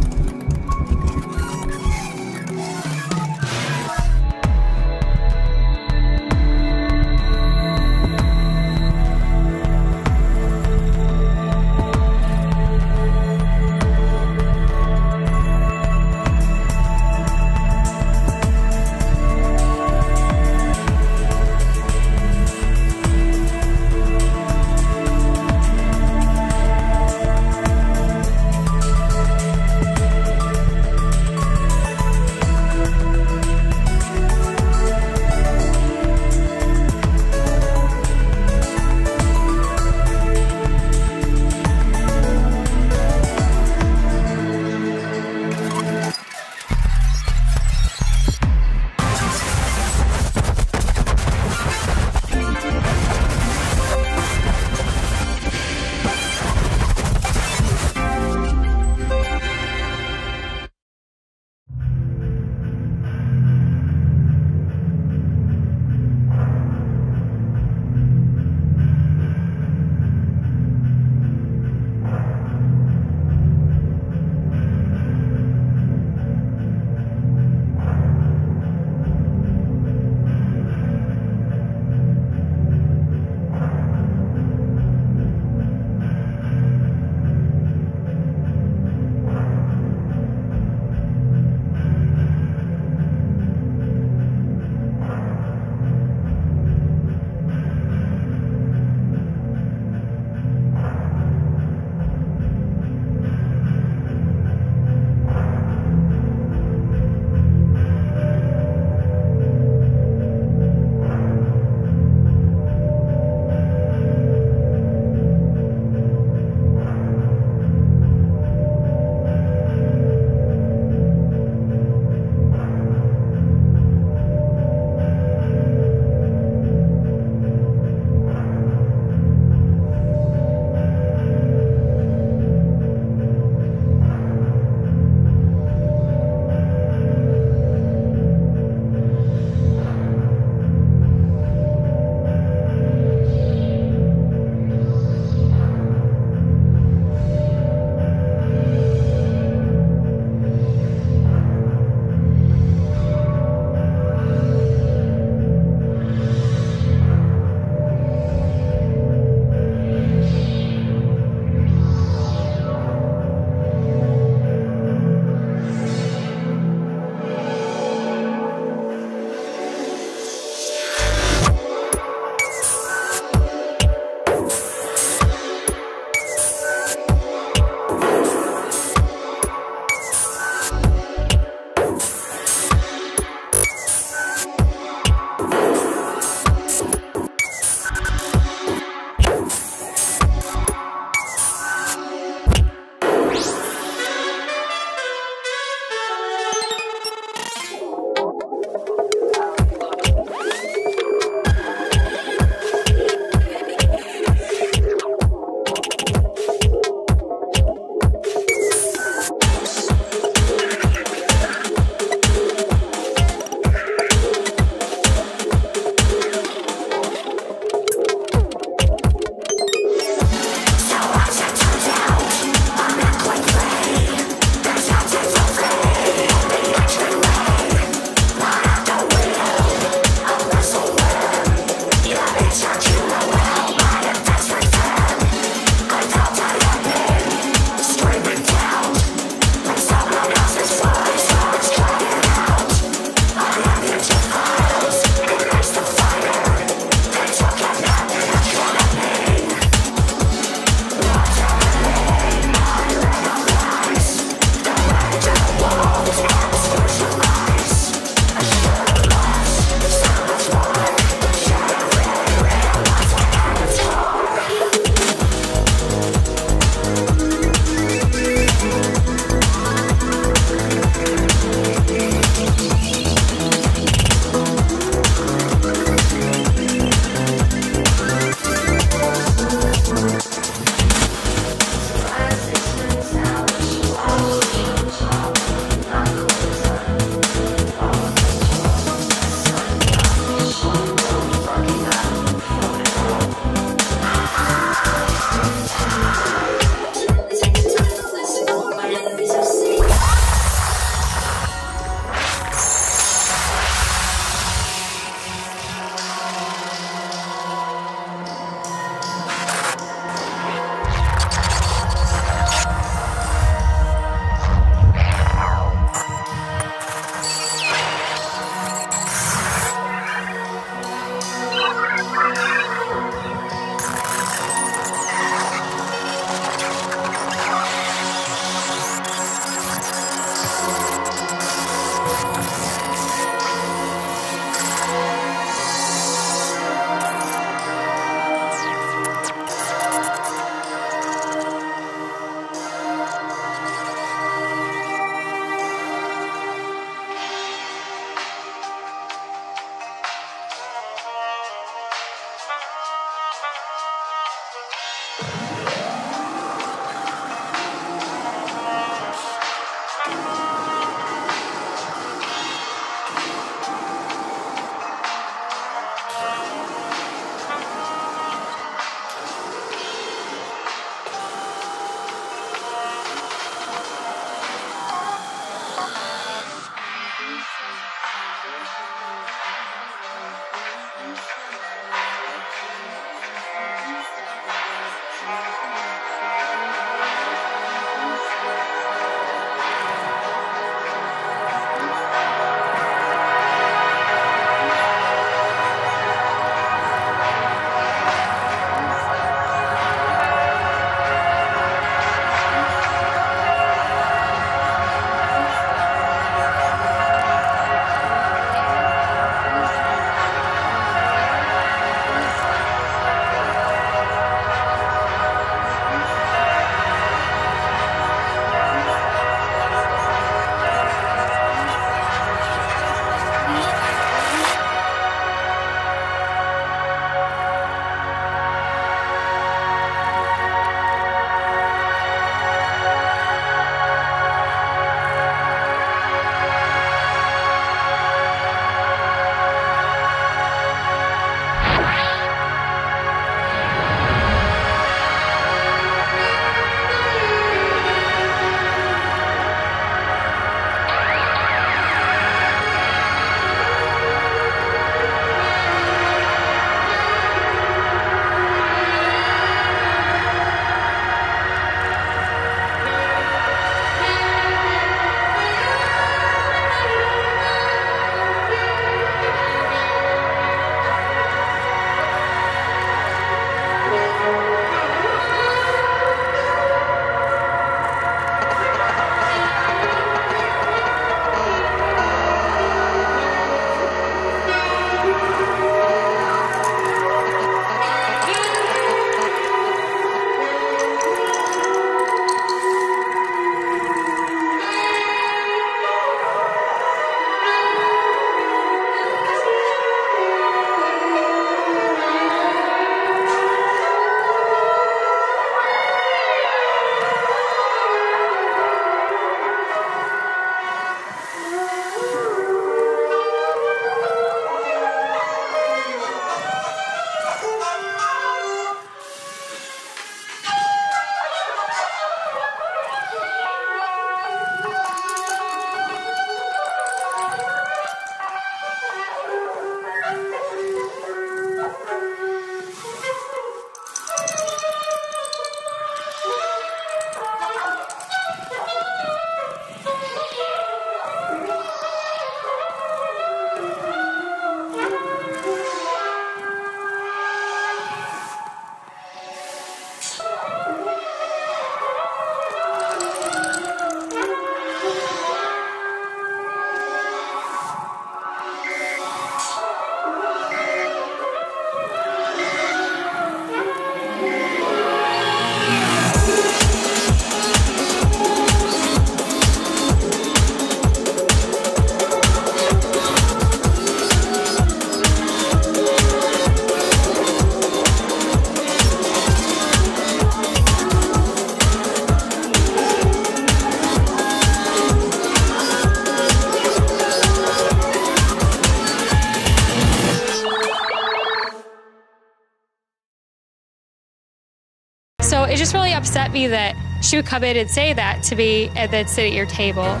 It just really upset me that she would come in and say that to me and then sit at your table.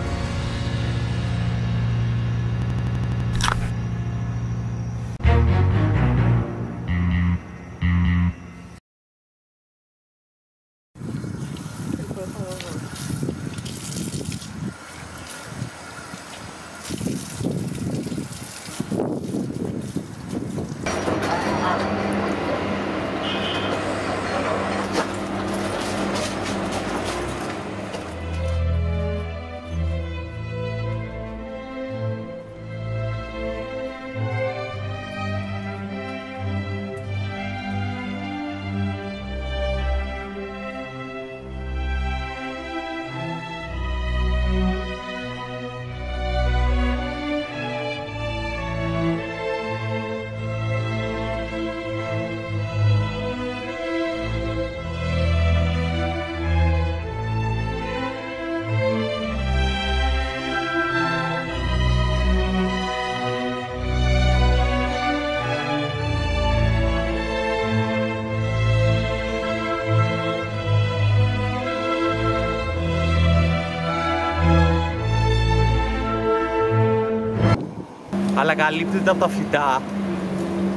Αλλά καλύπτεται από τα φυτά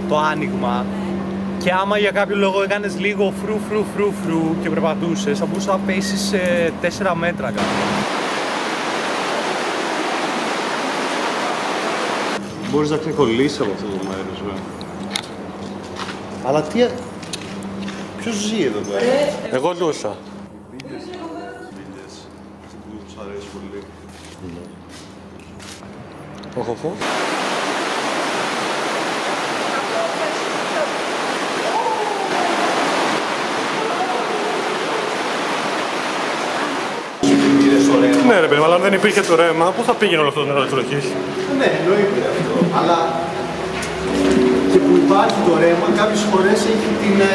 το άνοιγμα και άμα για κάποιο λόγο έκανες λίγο φρου φρου φρου φρου και περπατούσες θα μπορούσες να πέσεις σε 4 μέτρα κάτω. Μπορείς να ξεκολλήσεις από αυτό το μέρος, βέβαια. Αλλά τι... Ποιος ζει εδώ πέρα; Εγώ ζούσα. Βίντες. Παιδί, αλλά αν δεν υπήρχε το ρέμα, πού θα πήγαινε όλο αυτό το νερό της βροχής; Ναι, εννοείται αυτό. Αλλά και που υπάρχει το ρέμα, κάποιες φορές έχει την... ε,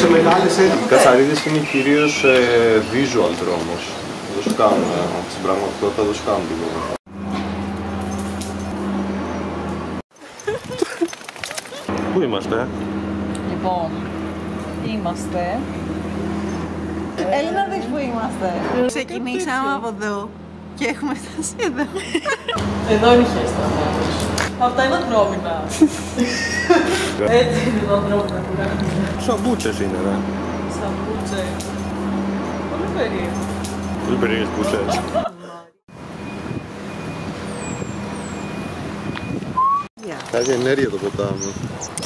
σε μεγάλες Οι έδρες. κατσαρίδες είναι κυρίως ε, visual τρόμος. Δεν σου κάνουν, ε, στην πραγματικότητα δεν σου κάνουν τίποτα. Πού είμαστε, Λοιπόν, είμαστε. Έλα να δεις που είμαστε. Ξεκινήσαμε από εδώ και έχουμε φτάσει εδώ. Εδώ είναι η χέστα όμως. Αυτά είναι ανθρώπινα. Έτσι είναι τα ανθρώπινα που κάνουμε. Σαμπούτσες είναι, ρε. Σαν μπούτσε. Πολύ περίεργο. Πολύ περίεργες πουτσές. Κάνει ενέργεια το ποτάμι.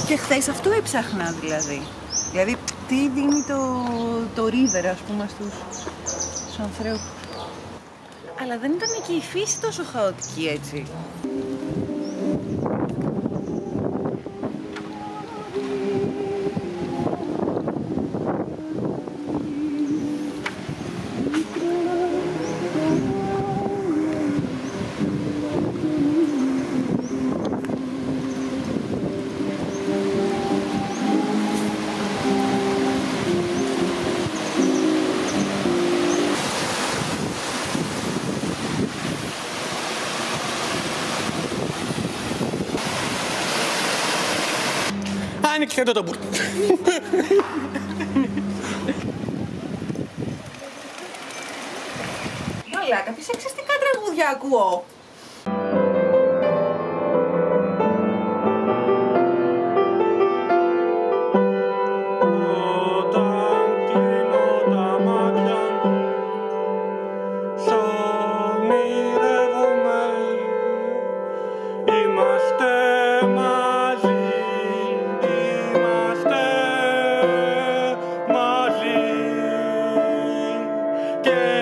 Και χθες αυτό έψαχνα δηλαδή. Δηλαδή, τι δίνει το, το river, ας πούμε, στους, στους ανθρώπους; Αλλά δεν ήταν και η φύση τόσο χαοτική, έτσι. το ταμπούρ. Μαλάκα, ακούω; again.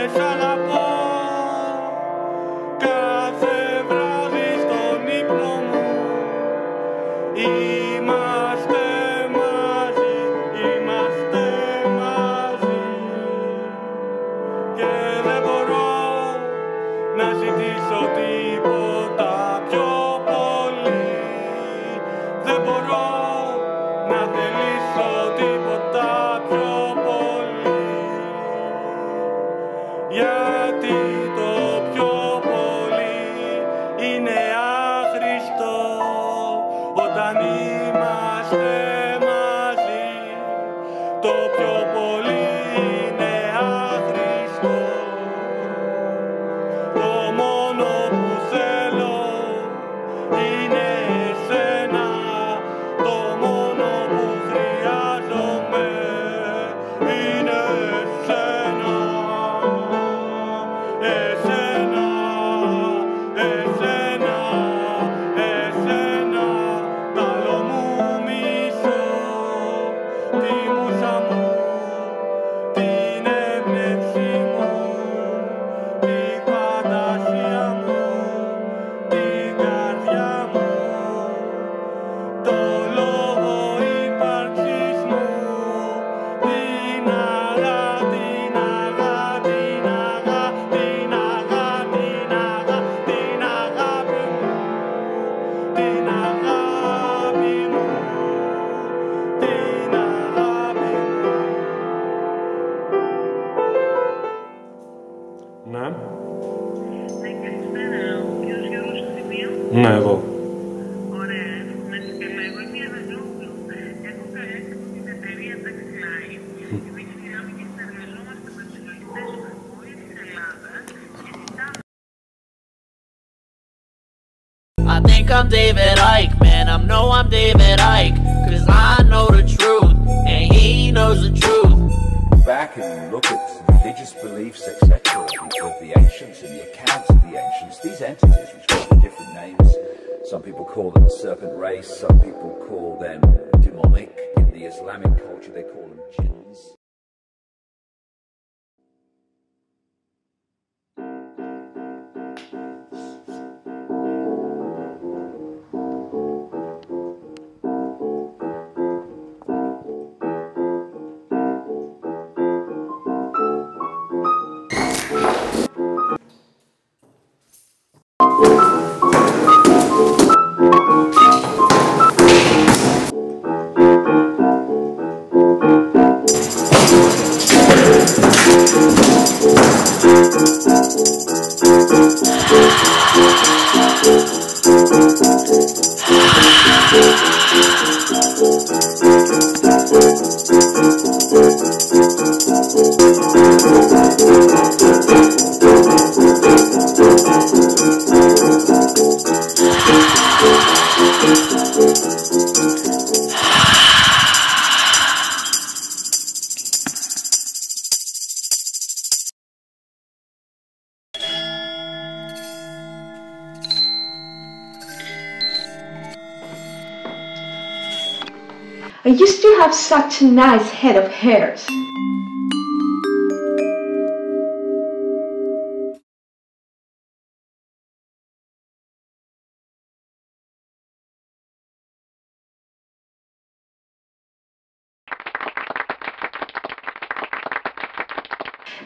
A nice head of hairs.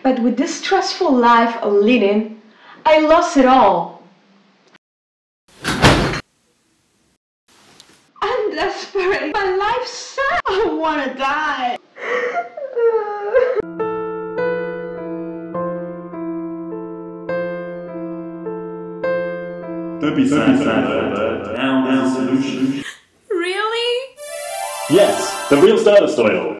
But with this stressful life of leading, I lost it all. I'm desperate. My life sucks. I wanna die. Don't be sad, sad, Albert. Now there's a solution. Really? Yes, the real Stardust oil.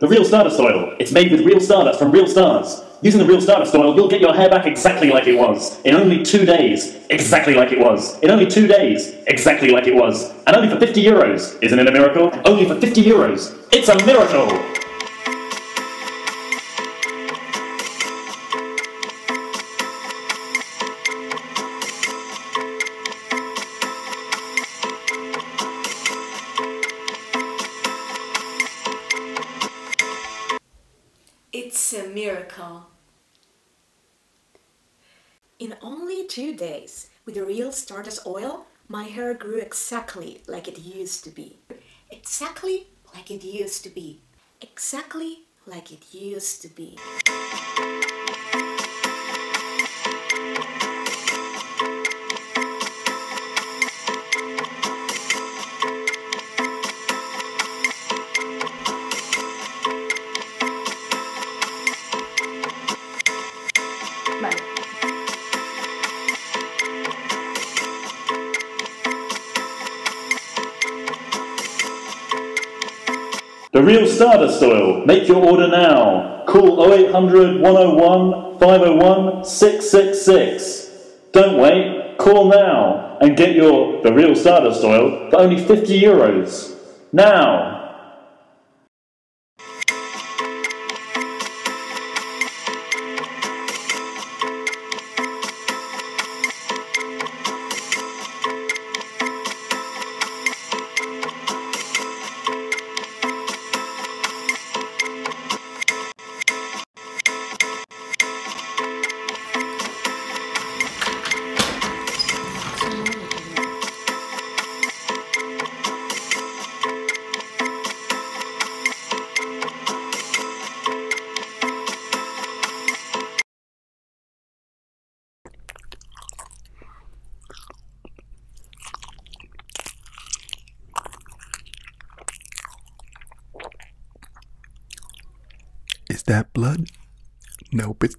The real Stardust oil. It's made with real stardust from real stars. Using the real Stardust oil, you'll get your hair back exactly like it was. In only two days. Exactly like it was. In only two days. Exactly like it was. And only for 50 euros. Isn't it a miracle? Only for 50 euros. It's a miracle! Days, with the real Stardust oil, my hair grew exactly like it used to be. Exactly like it used to be. Exactly like it used to be. Real Stardust oil. Make your order now. Call 0800 101 501 666. Don't wait. Call now and get your The Real Stardust oil for only 50 euros. Now.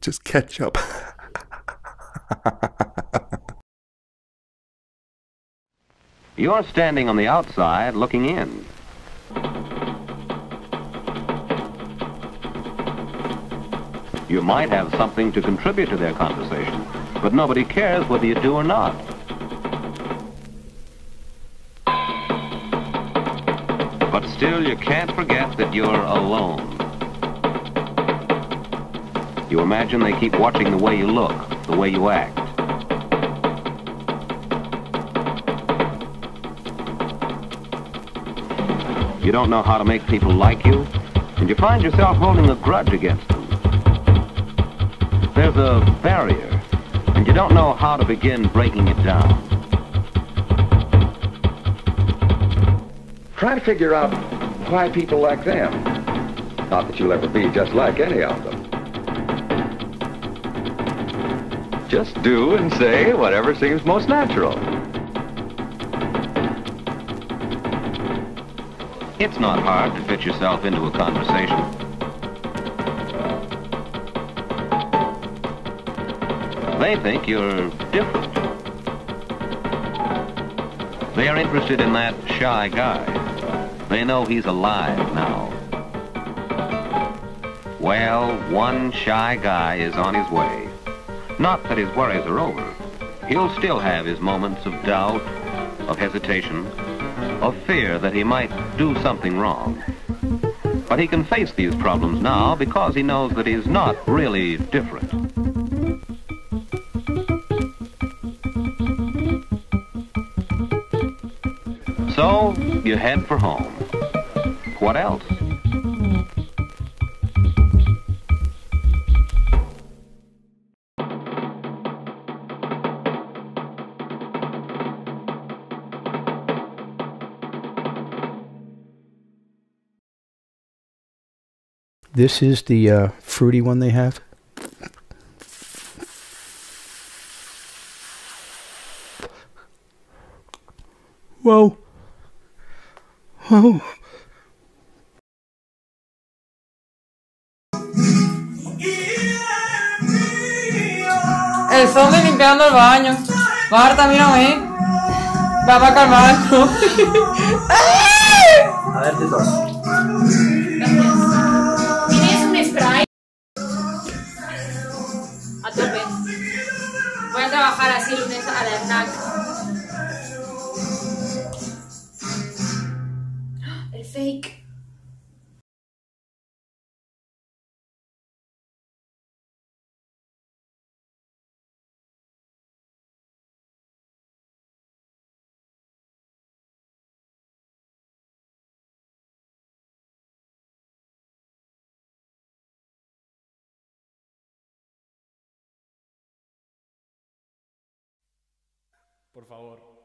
Just ketchup. [LAUGHS] You're standing on the outside looking in. You might have something to contribute to their conversation, but nobody cares whether you do or not. But still, you can't forget that you're alone. You imagine they keep watching the way you look, the way you act. You don't know how to make people like you, and you find yourself holding a grudge against them. There's a barrier, and you don't know how to begin breaking it down. Try to figure out why people like them. Not that you'll ever be just like any of them. Just do and say whatever seems most natural. It's not hard to fit yourself into a conversation. They think you're different. They are interested in that shy guy. They know he's alive now. Well, one shy guy is on his way. Not that his worries are over. He'll still have his moments of doubt, of hesitation, of fear that he might do something wrong. But he can face these problems now because he knows that he's not really different. So, you head for home. What else? This is the uh, fruity one they have. Whoa. Whoa. El zombie limpiando el baño. Marta, mírame. Va para calmarlo. A ver, te trabajar así lunes a la FNAC. El fake. Por favor.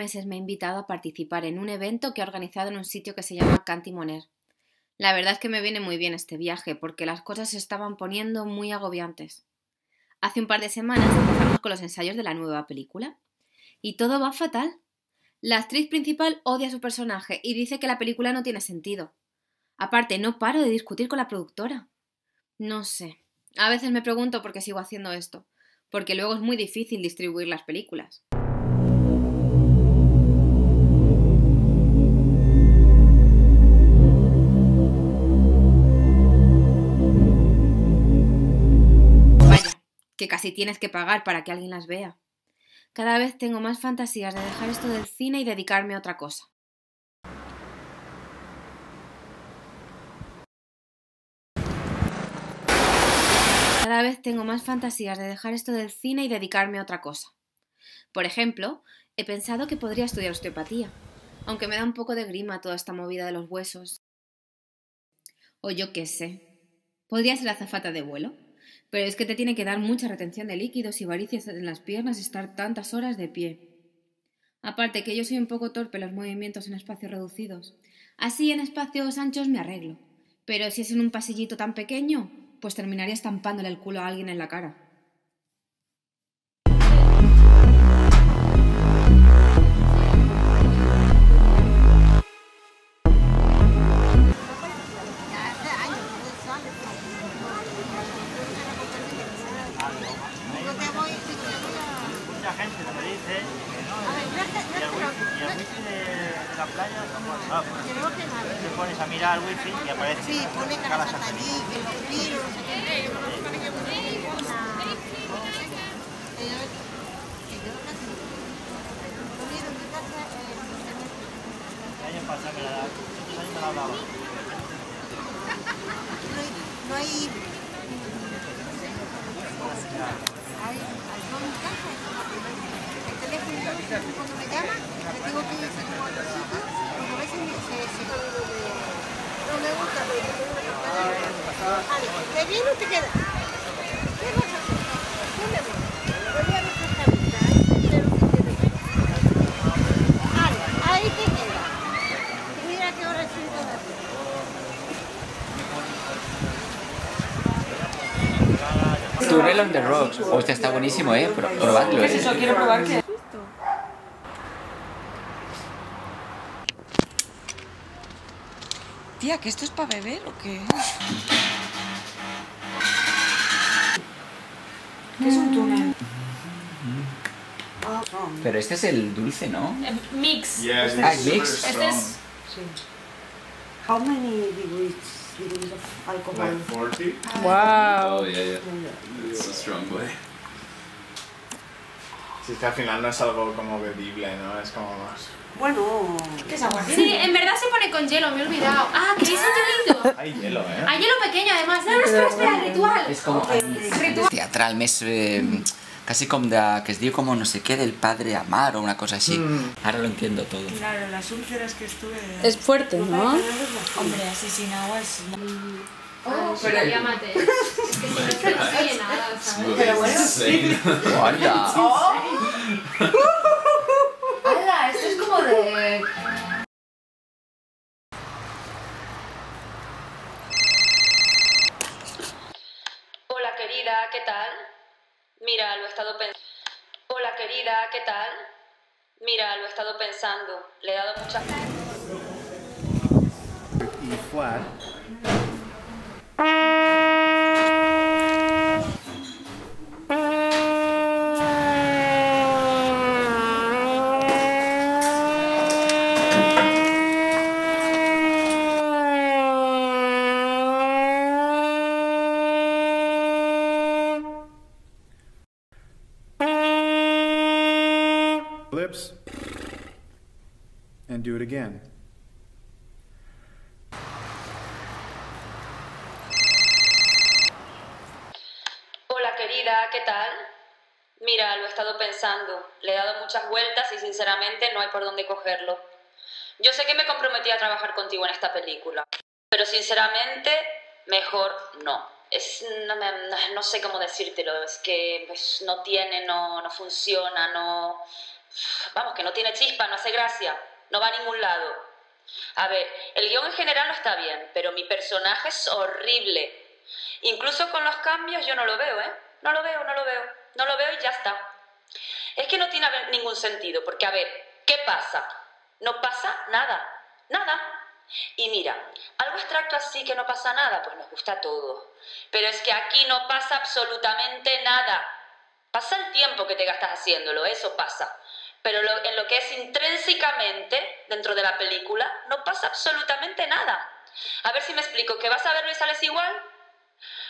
Meses me ha invitado a participar en un evento que ha organizado en un sitio que se llama Cantimoner. La verdad es que me viene muy bien este viaje porque las cosas se estaban poniendo muy agobiantes. Hace un par de semanas empezamos con los ensayos de la nueva película. Y todo va fatal. La actriz principal odia a su personaje y dice que la película no tiene sentido. Aparte, no paro de discutir con la productora. No sé. A veces me pregunto por qué sigo haciendo esto, porque luego es muy difícil distribuir las películas. Que casi tienes que pagar para que alguien las vea. Cada vez tengo más fantasías de dejar esto del cine y dedicarme a otra cosa. Cada vez tengo más fantasías de dejar esto del cine y dedicarme a otra cosa. Por ejemplo, he pensado que podría estudiar osteopatía, aunque me da un poco de grima toda esta movida de los huesos. O yo qué sé. Podría ser azafata de vuelo, pero es que te tiene que dar mucha retención de líquidos y varicias en las piernas estar tantas horas de pie. Aparte que yo soy un poco torpe los movimientos en espacios reducidos. Así en espacios anchos me arreglo, pero si es en un pasillito tan pequeño, pues terminaría estampándole el culo a alguien en la cara. Te pones a mirar el wifi y aparece Sí, pone cada las allí, que los tiros, no sé qué. El año pasado me la daba, muchos años me la daba. No hay... Hay, en casa, el teléfono cuando me llama, le digo que como a porque veces me se, se no me gusta, pero yo tengo una pantalla. Vale, ¿te viene o te queda? ¿Qué vas a hacer? ¿Qué me voy? Voy a refrescar mi cara, pero que te ve. Vale, ahí te queda. Y mira qué hora es on the Rocks. Hostia, está buenísimo, eh. Pro- probadlo, eh. Quiero probar qué. Tía, ¿que esto es para beber o qué? ¿Qué es un túnel? Pero este es el dulce, ¿no? Mix. Ah, es mix. Este es Sí. How many degrees, degrees of alcohol? Like 40? Wow. Oh, yeah, yeah. It's a strong way. Si es que al final no es algo como bebible, ¿no? Es como más... Bueno, ¿qué es agua? Sí, en verdad se pone con hielo, me he olvidado. Ah, ¿queréis un hielito? Hay hielo, ¿eh? Hay hielo pequeño además. No, no, espera, espera, el ritual. És com Ritual. teatral, més... Eh, casi com de... que es diu com no sé què del padre Amar o una cosa així. Ara lo entiendo todo. Claro, las úlceras que estuve... Es fuerte, ¿no? Hombre, así sin agua es... Oh, pero llámate. Es que si no estoy así en nada, ¿sabes? Pero bueno, sí. Hola. [LAUGHS] [LAUGHS] Hola querida, ¿qué tal? Mira, lo he estado pensando. Hola querida, ¿qué tal? Mira, lo he estado pensando. Le he dado muchas... E flat. And do it again. Hola querida, ¿qué tal? Mira, lo he estado pensando. Le he dado muchas vueltas y sinceramente no hay por dónde cogerlo. Yo sé que me comprometí a trabajar contigo en esta película, pero sinceramente mejor no. Es, no, me- no- sé cómo decírtelo, es que pues, no tiene, no, no funciona, no, Vamos, que no tiene chispa, no hace gracia, no va a ningún lado. A ver, el guion en general no está bien, pero mi personaje es horrible. Incluso con los cambios yo no lo veo, ¿eh? No lo veo, no lo veo, no lo veo y ya está. Es que no tiene ningún sentido, porque a ver, ¿qué pasa? No pasa nada, nada. Y mira, algo abstracto así que no pasa nada, pues nos gusta todo. Pero es que aquí no pasa absolutamente nada. Pasa el tiempo que te gastas haciéndolo, eso pasa. Pero en lo que es intrínsecamente dentro de la película, no pasa absolutamente nada. A ver si me explico, ¿que vas a verlo y sales igual?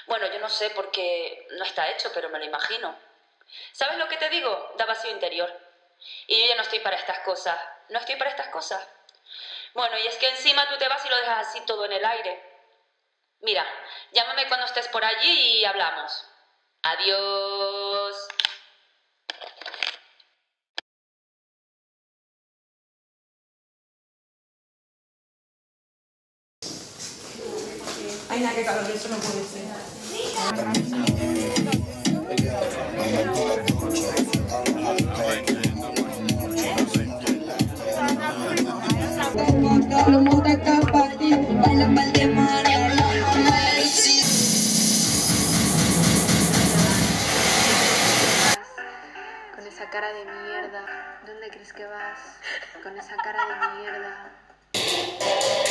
Bueno, yo no sé porque no está hecho, pero me lo imagino. ¿Sabes lo que te digo? Da vacío interior. Y yo ya no estoy para estas cosas. No estoy para estas cosas. Bueno, y es que encima tú te vas y lo dejas así todo en el aire. Mira, llámame cuando estés por allí y hablamos. Adiós. Ay, nada, qué calor, eso no puede ser. Con esa cara de mierda. ¿Dónde crees que vas? Con esa cara de mierda.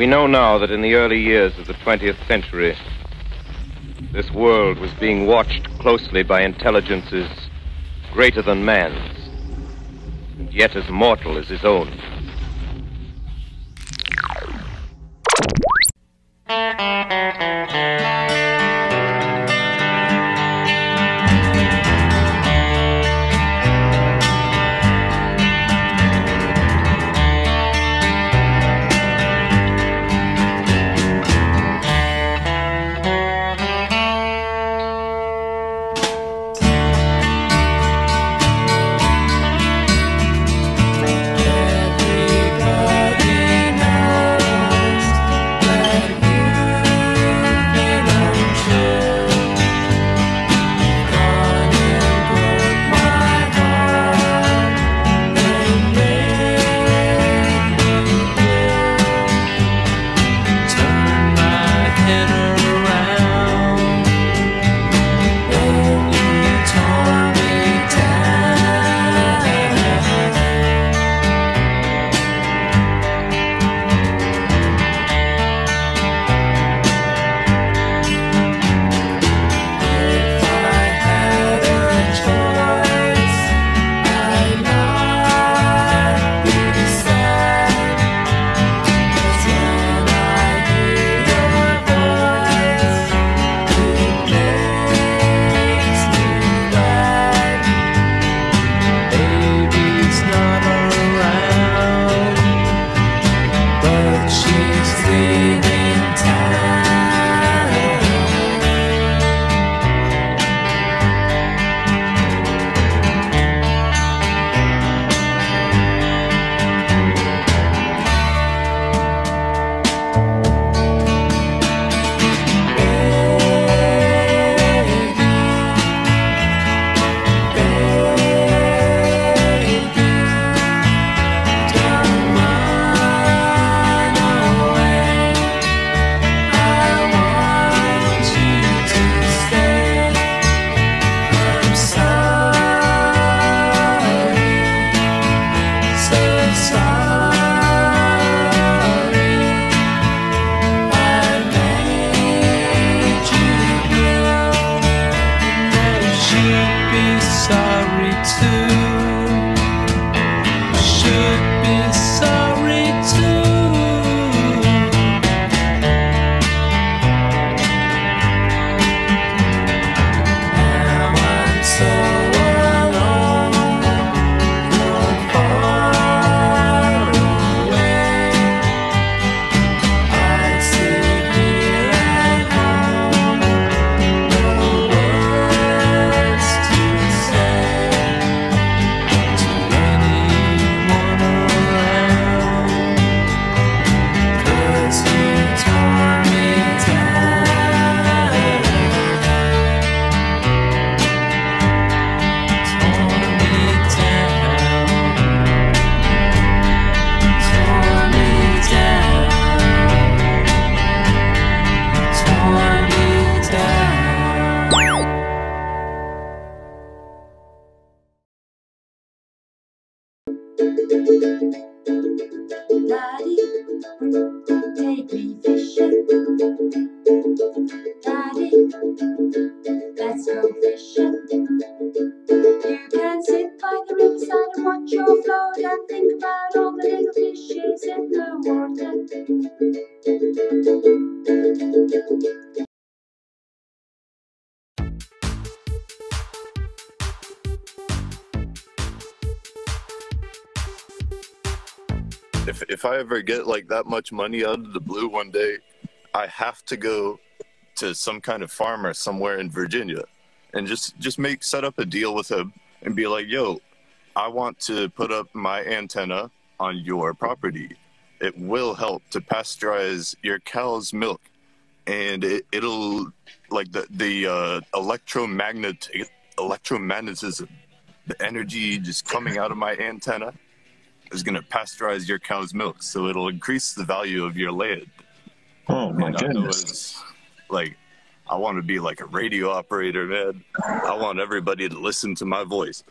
We know now that in the early years of the 20th century, this world was being watched closely by intelligences greater than man's, and yet as mortal as his own. Ever get like that much money out of the blue one day, I have to go to some kind of farmer somewhere in Virginia, and just just make set up a deal with him and be like, "Yo, I want to put up my antenna on your property. It will help to pasteurize your cow's milk, and it, it'll like the the uh, electromagnet electromagnetism, the energy just coming out of my antenna." Is going to pasteurize your cow's milk, so it'll increase the value of your land. Oh my And goodness. like, I want to be like a radio operator, man. I want everybody to listen to my voice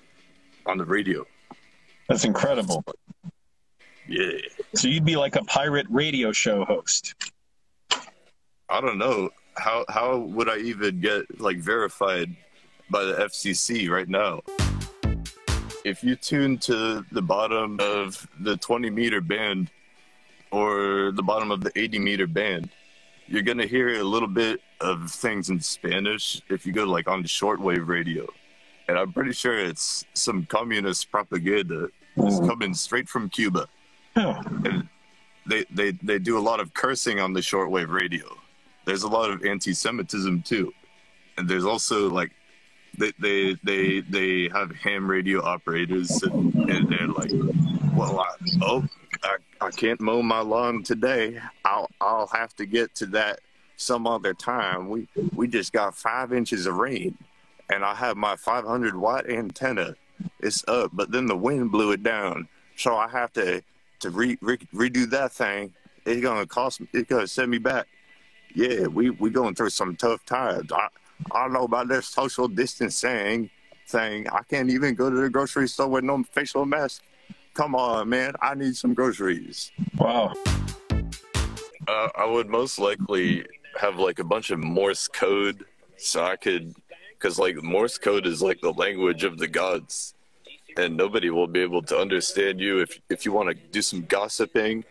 on the radio. That's incredible. Yeah. So you'd be like a pirate radio show host. I don't know how how would I even get like verified by the FCC right now. If you tune to the bottom of the 20 meter band or the bottom of the 80 meter band, you're gonna hear a little bit of things in Spanish if you go like on the shortwave radio. And I'm pretty sure it's some communist propaganda that's coming straight from Cuba. And they, they, they do a lot of cursing on the shortwave radio. There's a lot of anti-Semitism too, and there's also like they they they, they have ham radio operators, and, and they're like, "Well, I, oh, I, I can't mow my lawn today. I'll I'll have to get to that some other time. We we just got five inches of rain, and I have my 500 watt antenna. It's up, but then the wind blew it down, so I have to to re, re, redo that thing. It's gonna cost me. It's gonna send me back. Yeah, we we going through some tough times. I I don't know about this social distancing thing. I can't even go to the grocery store with no facial mask. Come on, man. I need some groceries. Wow. Uh, I would most likely have like a bunch of Morse code so I could, because like Morse code is like the language of the gods, and nobody will be able to understand you if if you want to do some gossiping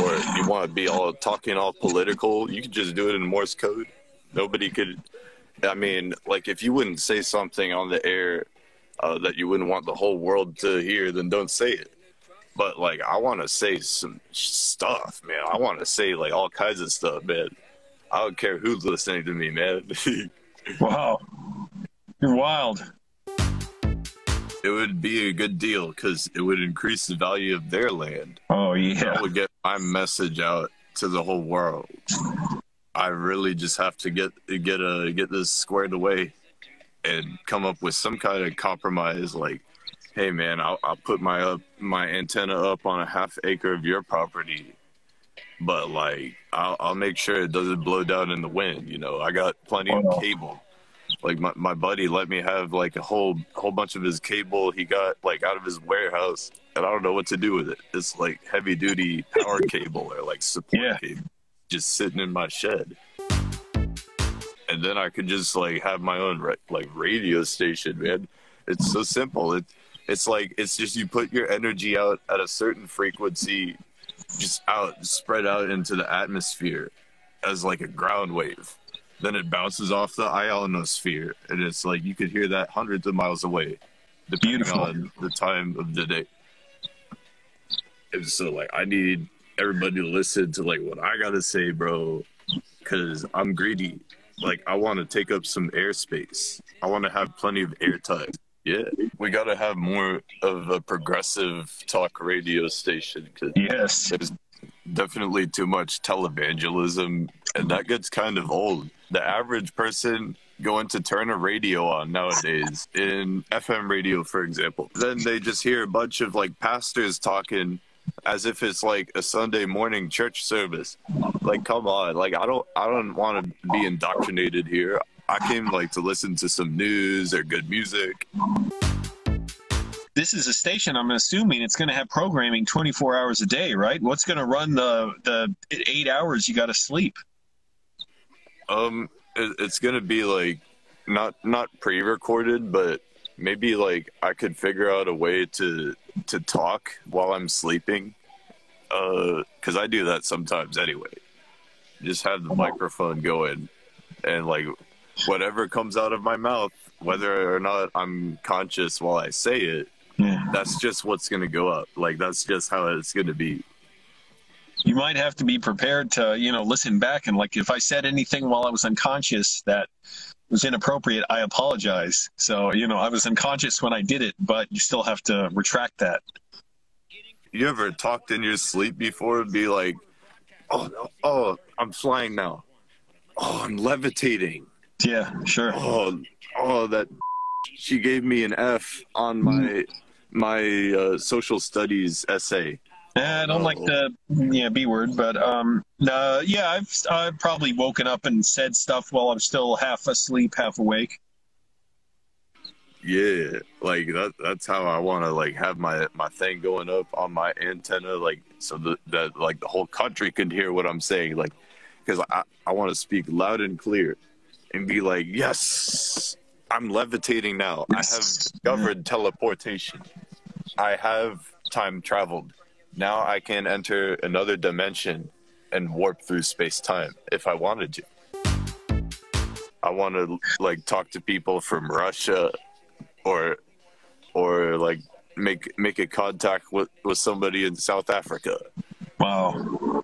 or you want to be all talking all political. You could just do it in Morse code. Nobody could. I mean, like if you wouldn't say something on the air uh, that you wouldn't want the whole world to hear, then don't say it. But like, I want to say some stuff, man. I want to say like all kinds of stuff, man. I don't care who's listening to me, man. [LAUGHS] wow, you're wild. It would be a good deal because it would increase the value of their land. Oh yeah, I would get my message out to the whole world. I really just have to get get a get this squared away and come up with some kind of compromise. Like, hey man, I'll, I'll put my up my antenna up on a half acre of your property, but like I'll, I'll make sure it doesn't blow down in the wind. You know, I got plenty of cable. Like my, my buddy let me have like a whole whole bunch of his cable he got like out of his warehouse, and I don't know what to do with it. It's like heavy duty power [LAUGHS] cable or like support cable, just sitting in my shed. And then I could just like have my own like radio station, man. It's so simple. It it's like it's just you put your energy out at a certain frequency, just out spread out into the atmosphere as like a ground wave. Then it bounces off the ionosphere, and it's like you could hear that hundreds of miles away, depending on the time of the day. And so, like, I need everybody to listen to like what I gotta say, bro, because I'm greedy. Like, I want to take up some airspace. I want to have plenty of airtime. Yeah, we gotta have more of a progressive talk radio station. Cause yes, there's definitely too much televangelism, and that gets kind of old. The average person going to turn a radio on nowadays in FM radio, for example, then they just hear a bunch of like pastors talking as if it's like a Sunday morning church service. Like, come on! Like, I don't, I don't want to be indoctrinated here. I came like to listen to some news or good music. This is a station. I'm assuming it's going to have programming 24 hours a day, right? What's going to run the the eight hours you got to sleep? Um, it, it's gonna be like not not pre-recorded, but maybe like I could figure out a way to to talk while I'm sleeping. Uh, cause I do that sometimes anyway. Just have the microphone going, and like whatever comes out of my mouth, whether or not I'm conscious while I say it, that's just what's gonna go up. Like that's just how it's gonna be. you might have to be prepared to, you know, listen back and like if I said anything while I was unconscious that was inappropriate, I apologize. So, you know, I was unconscious when I did it, but you still have to retract that. You ever talked in your sleep before and be like, oh, no, oh, I'm flying now. Oh, I'm levitating. Yeah, sure. Oh, oh, that she gave me an F on my my uh, social studies essay. Eh, I don't like the yeah B word, but um, uh, yeah, I've I've probably woken up and said stuff while I'm still half asleep, half awake. Yeah, like that. That's how I want to like have my my thing going up on my antenna, like so that that like the whole country can hear what I'm saying, like because I I want to speak loud and clear, and be like, yes, I'm levitating now. I have discovered teleportation. I have time traveled. Now I can enter another dimension and warp through space time if I wanted to. I want to like talk to people from Russia or or like make make a contact with with somebody in South Africa. Wow.